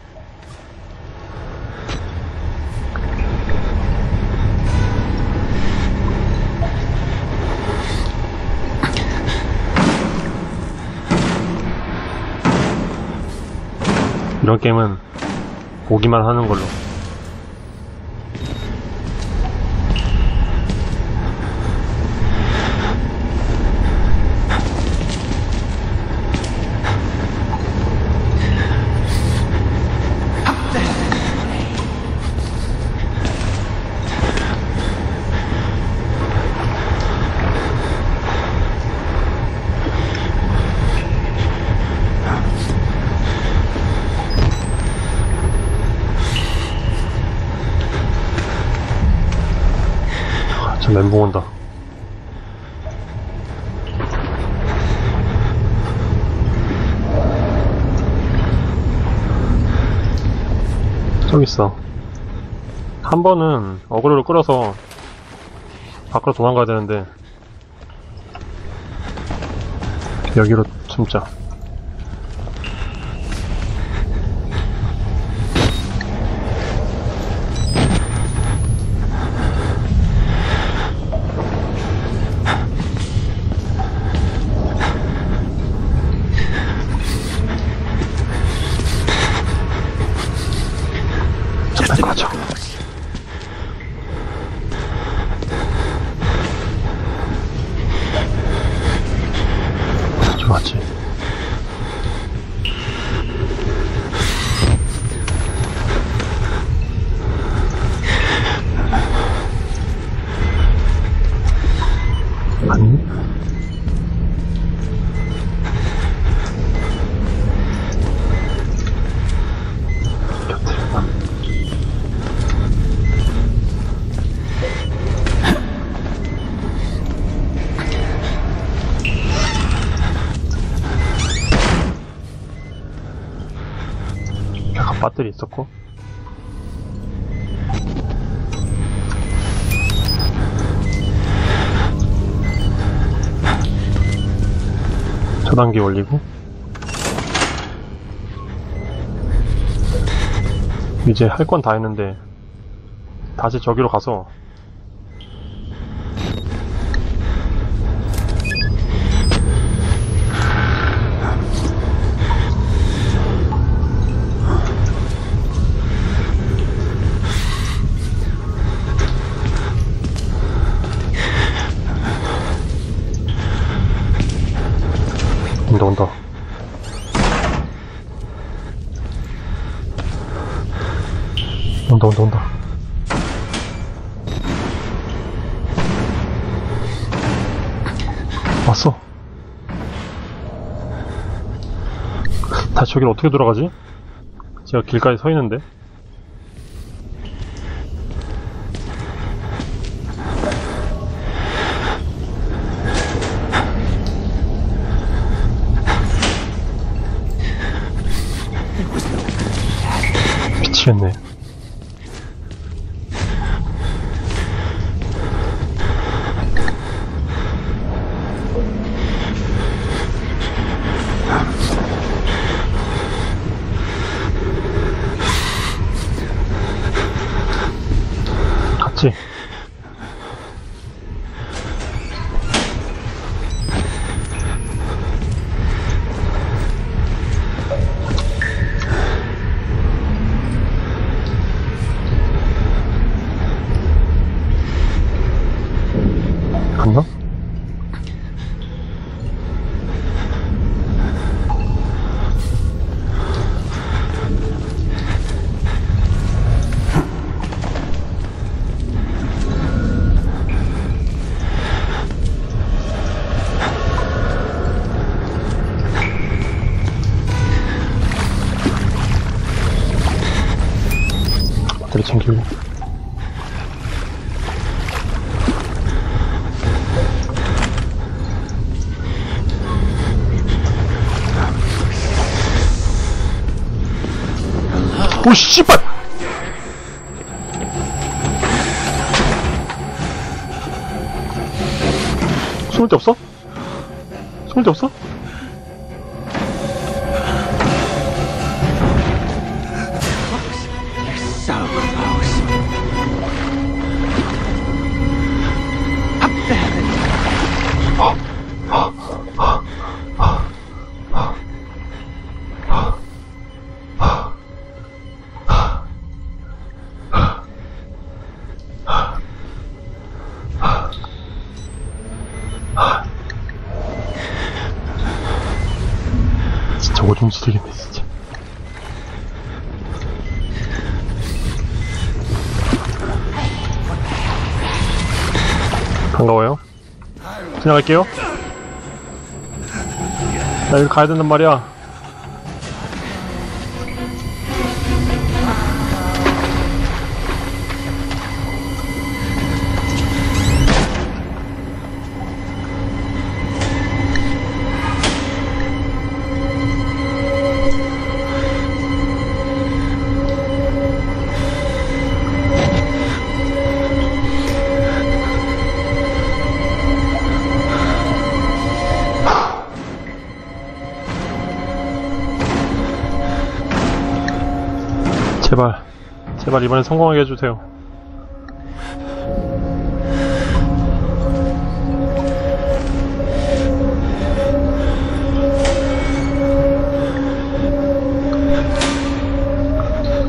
이런 게임은 보기만 하는 걸로. 저 멘붕 온다. 저기 있어. 한 번은 어그로를 끌어서 밖으로 도망가야 되는데 여기로 숨자. 저단기 올리고. 이제 할 건 다 했는데 다시 저기로 가서 온다 온다 온다 온다 왔어. 다 저길 어떻게 돌아가지? 제가 길가에 서 있는데 지나갈게요. 나 여기 가야 된단 말이야 제발 이번엔 성공하게 해주세요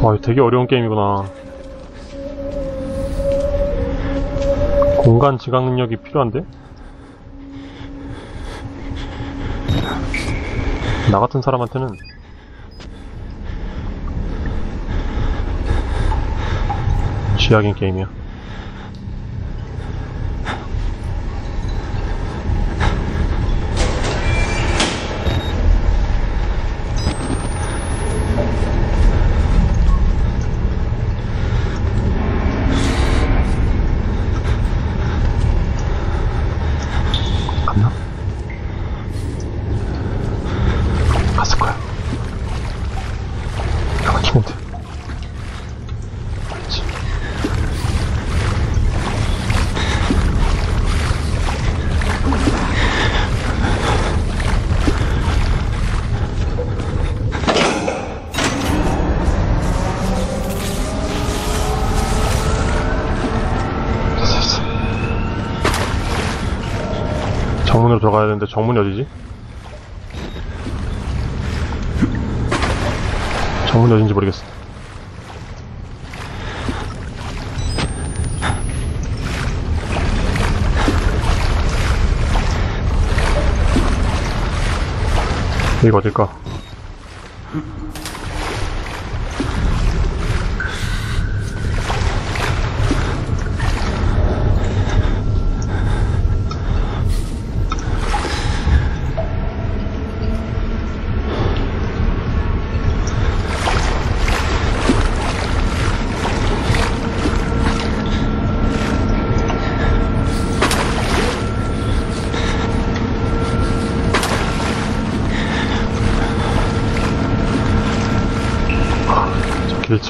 와 되게 어려운 게임이구나 공간 지각 능력이 필요한데? 나 같은 사람한테는 쥐약인 게임이야. 되는데 정문이 어디지? 정문이 어딘지 모르겠어. 여기가 어딜까?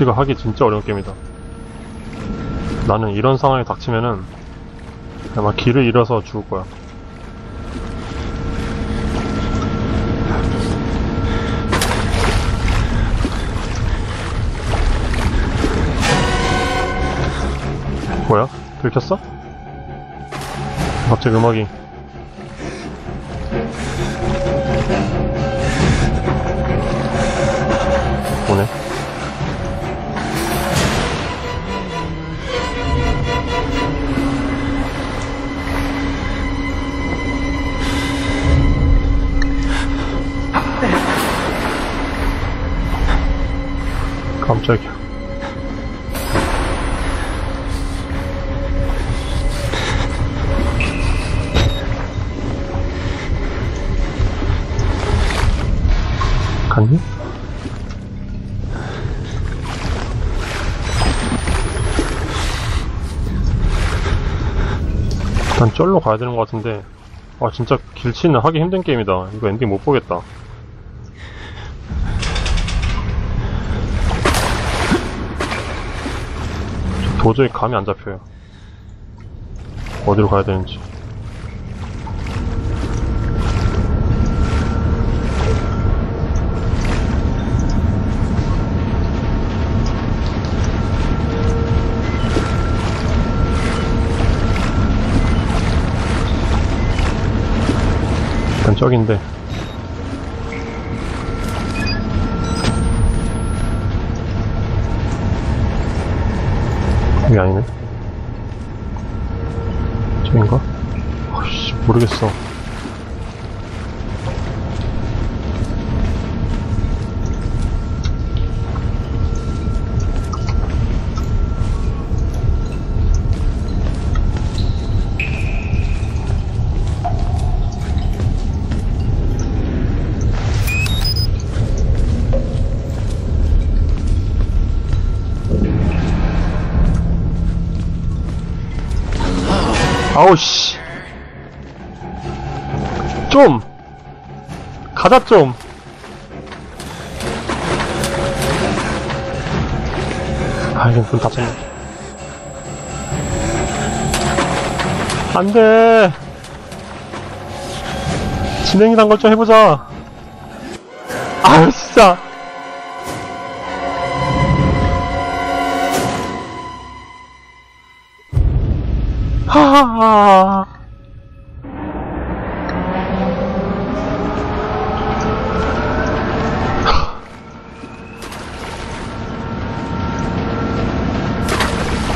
저 길치가 하기 진짜 어려운 게임이다. 나는 이런 상황에 닥치면은 아마 길을 잃어서 죽을 거야. 뭐야? 들켰어? 갑자기 음악이 갔니? 일단 쩔로 가야 되는 것 같은데 아 진짜 길치는 하기 힘든 게임이다 이거 엔딩 못 보겠다 도저히 감이 안 잡혀요. 어디로 가야 되는지. 저긴데. 이게 아니네. 저긴가? 아씨, 모르겠어. 좀 가자 좀. 아 이거 문 닫혔네. 안돼. 진행이란 걸 좀 해보자. 아유 진짜.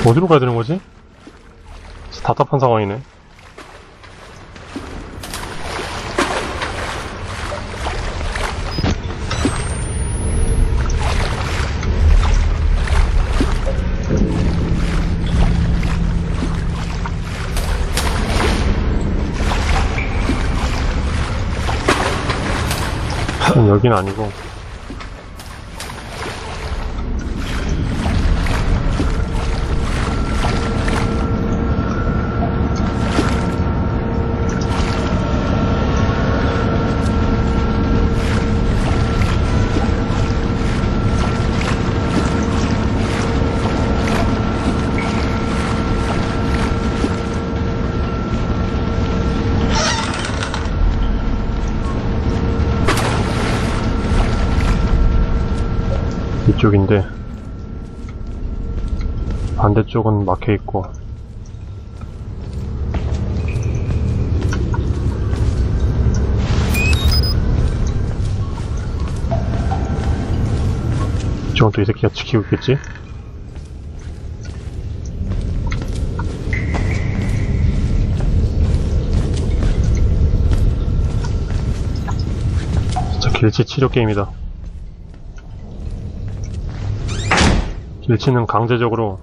어디로 가야 되는 거지? 진짜 답답한 상황이네. 음, 여긴 아니고. 이쪽인데 반대쪽은 막혀 있고 이쪽은 또 이 새끼가 지키고 있겠지? 길치 치료 게임이다. 길치는 강제적으로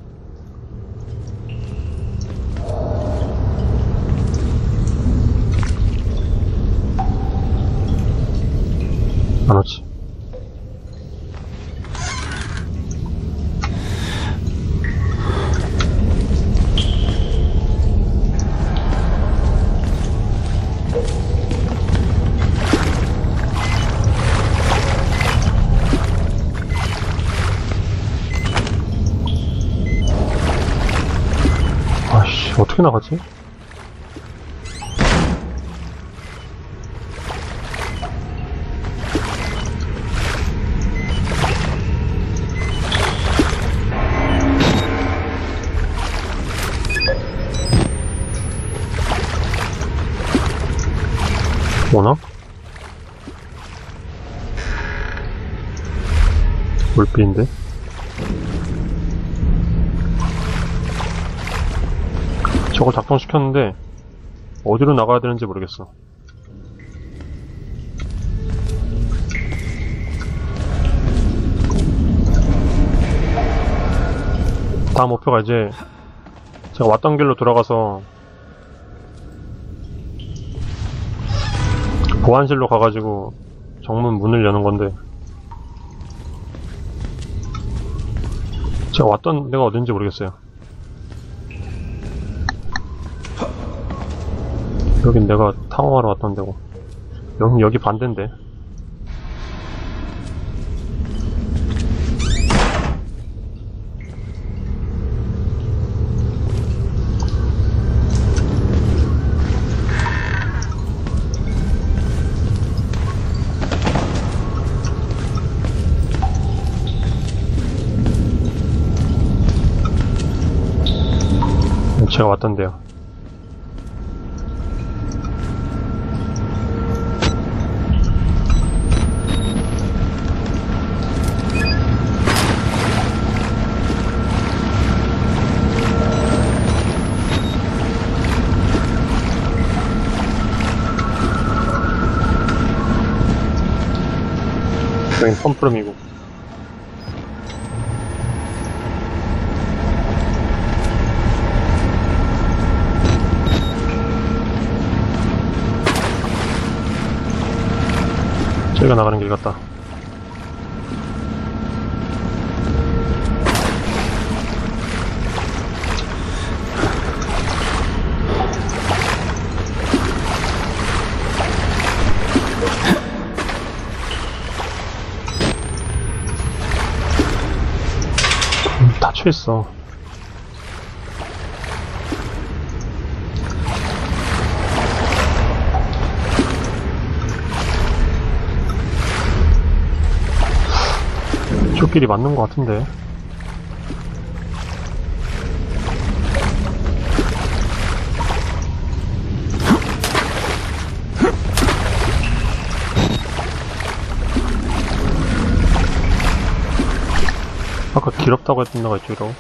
어디로 나가야 되는지 모르겠어. 다음 목표가 이제 제가 왔던 길로 돌아가서 보안실로 가가지고 정문 문을 여는 건데 제가 왔던 데가 어딘지 모르겠어요. 여긴 내가 탕화하러 왔던 데고. 여긴 여기 반대인데. 제가 왔던데요. 여긴 펌프룸이고. 저희가 나가는 길 같다 음, 닫혀있어 이쪽길이 맞는 것 같은데 길었다고 했던 데가 이쪽이라고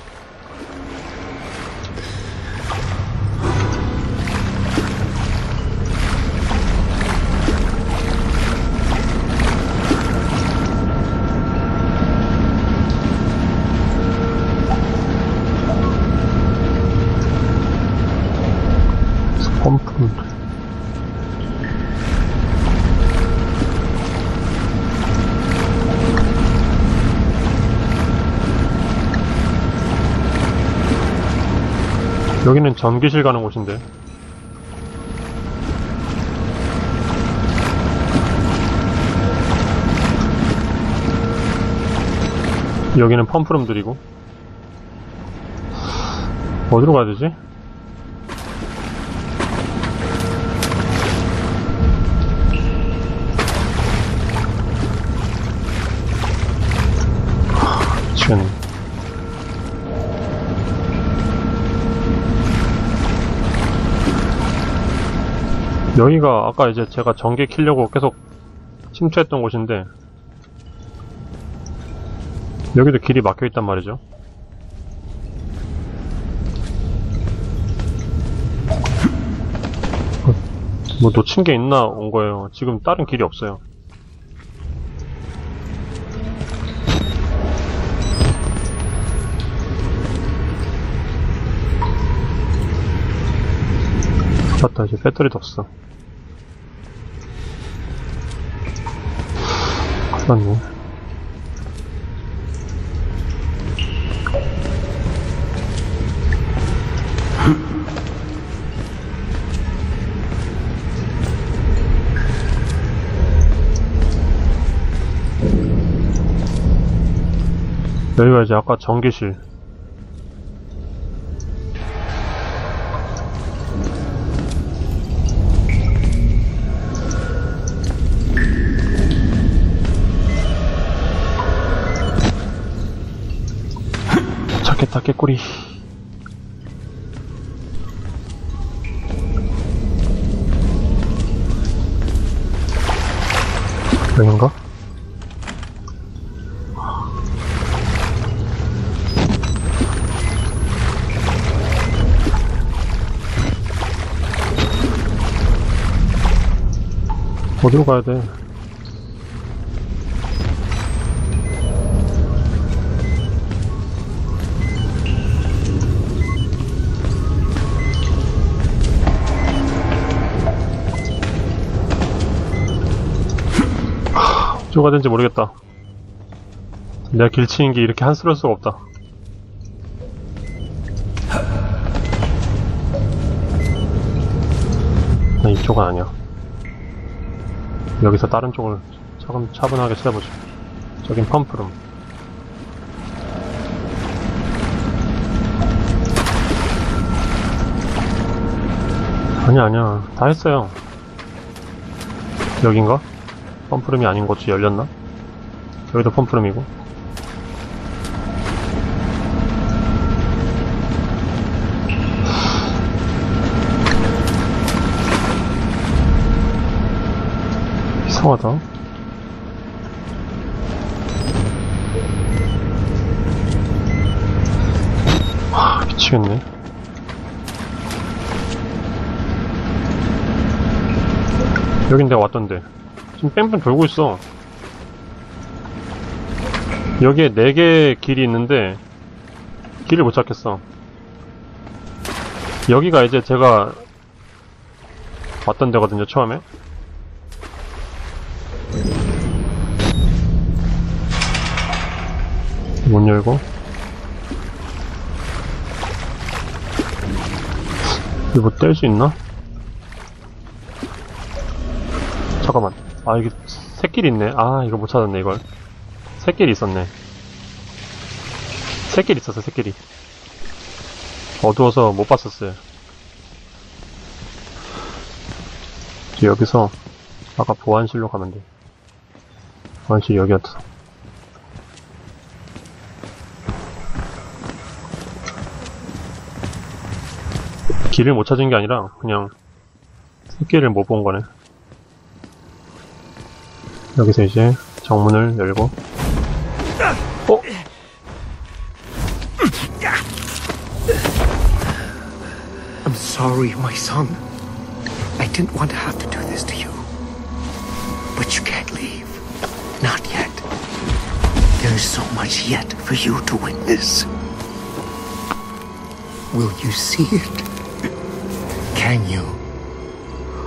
여기는 전기실 가는 곳인데 여기는 펌프룸들이고 어디로 가야 되지? 여기가 아까 이제 제가 전기 키려고 계속 침투했던 곳인데 여기도 길이 막혀 있단 말이죠. 뭐 놓친 게 있나 온 거예요. 지금 다른 길이 없어요. 맞다 이제 배터리도 없어. 큰일났네. 여기가 이제 아까 전기실. 찾겠다 깨꼬리. 여긴가? 어디로 가야 돼? 어디로 가야 되는지 모르겠다. 내가 길치인 게 이렇게 한스러울 수가 없다. 나 이쪽은 아니야. 여기서 다른 쪽을 차분, 차분하게 찾아보자. 저긴 펌프룸. 아니야, 아니야. 다 했어요. 여긴가? 펌프룸이 아닌 곳이 열렸나? 여기도 펌프룸이고. 이상하다. 하, 미치겠네. 여긴 내가 왔던데. 지금 뺑뺑 돌고 있어. 여기에 4개 길이 있는데, 길을 못 찾겠어. 여기가 이제 제가 왔던 데거든요, 처음에. 못 열고. 이거 뭐뗄수 있나? 잠깐만. 아, 이게 새끼리 있네. 아, 이거 못 찾았네, 이걸. 새끼리 있었네. 새끼리 있었어, 새끼리. 어두워서 못 봤었어요. 여기서 아까 보안실로 가면 돼. 보안실 여기였어. 길을 못 찾은 게 아니라 그냥 새끼를 못 본 거네. 여기서 이제 정문을 열고 어? I'm sorry, my son. I didn't want to have to do this to you. But you can't leave. Not yet. There is so much yet for you to witness. Will you see it? Can you?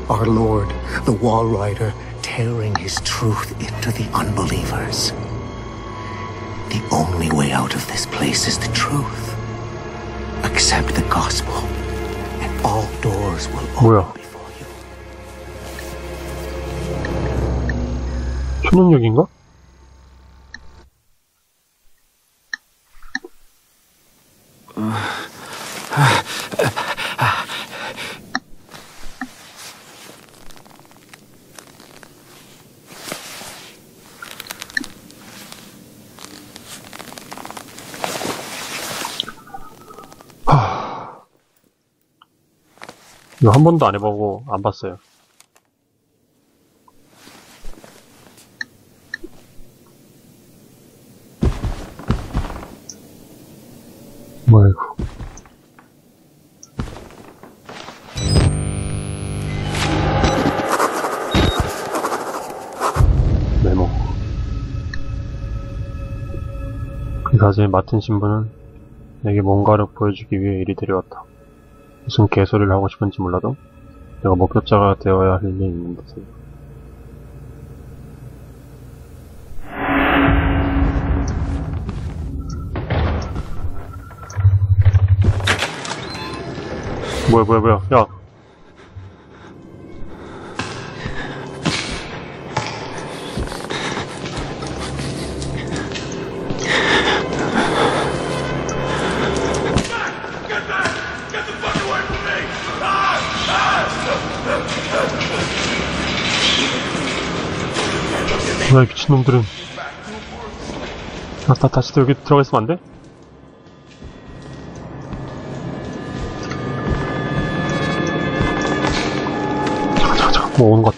Our Lord, the Wall Rider, tearing his truth into the unbelievers. The only way out of this place is the truth. Accept the gospel, and all doors will 뭐야? open before you. 초능력인가? 이거 한 번도 안 해보고 안 봤어요. 뭐야 이거 메모. 그 가지에 맡은 신부는 내게 뭔가를 보여주기 위해 이리 데려왔다 무슨 개소리를 하고 싶은지 몰라도 내가 목격자가 되어야 할 일이 있는 듯해 뭐야 뭐야 뭐야. 야 놈들은. 아, 다, 다시 또 여기 들어가 있으면 안 돼? 잠깐 잠깐 잠깐. 뭐 오는 것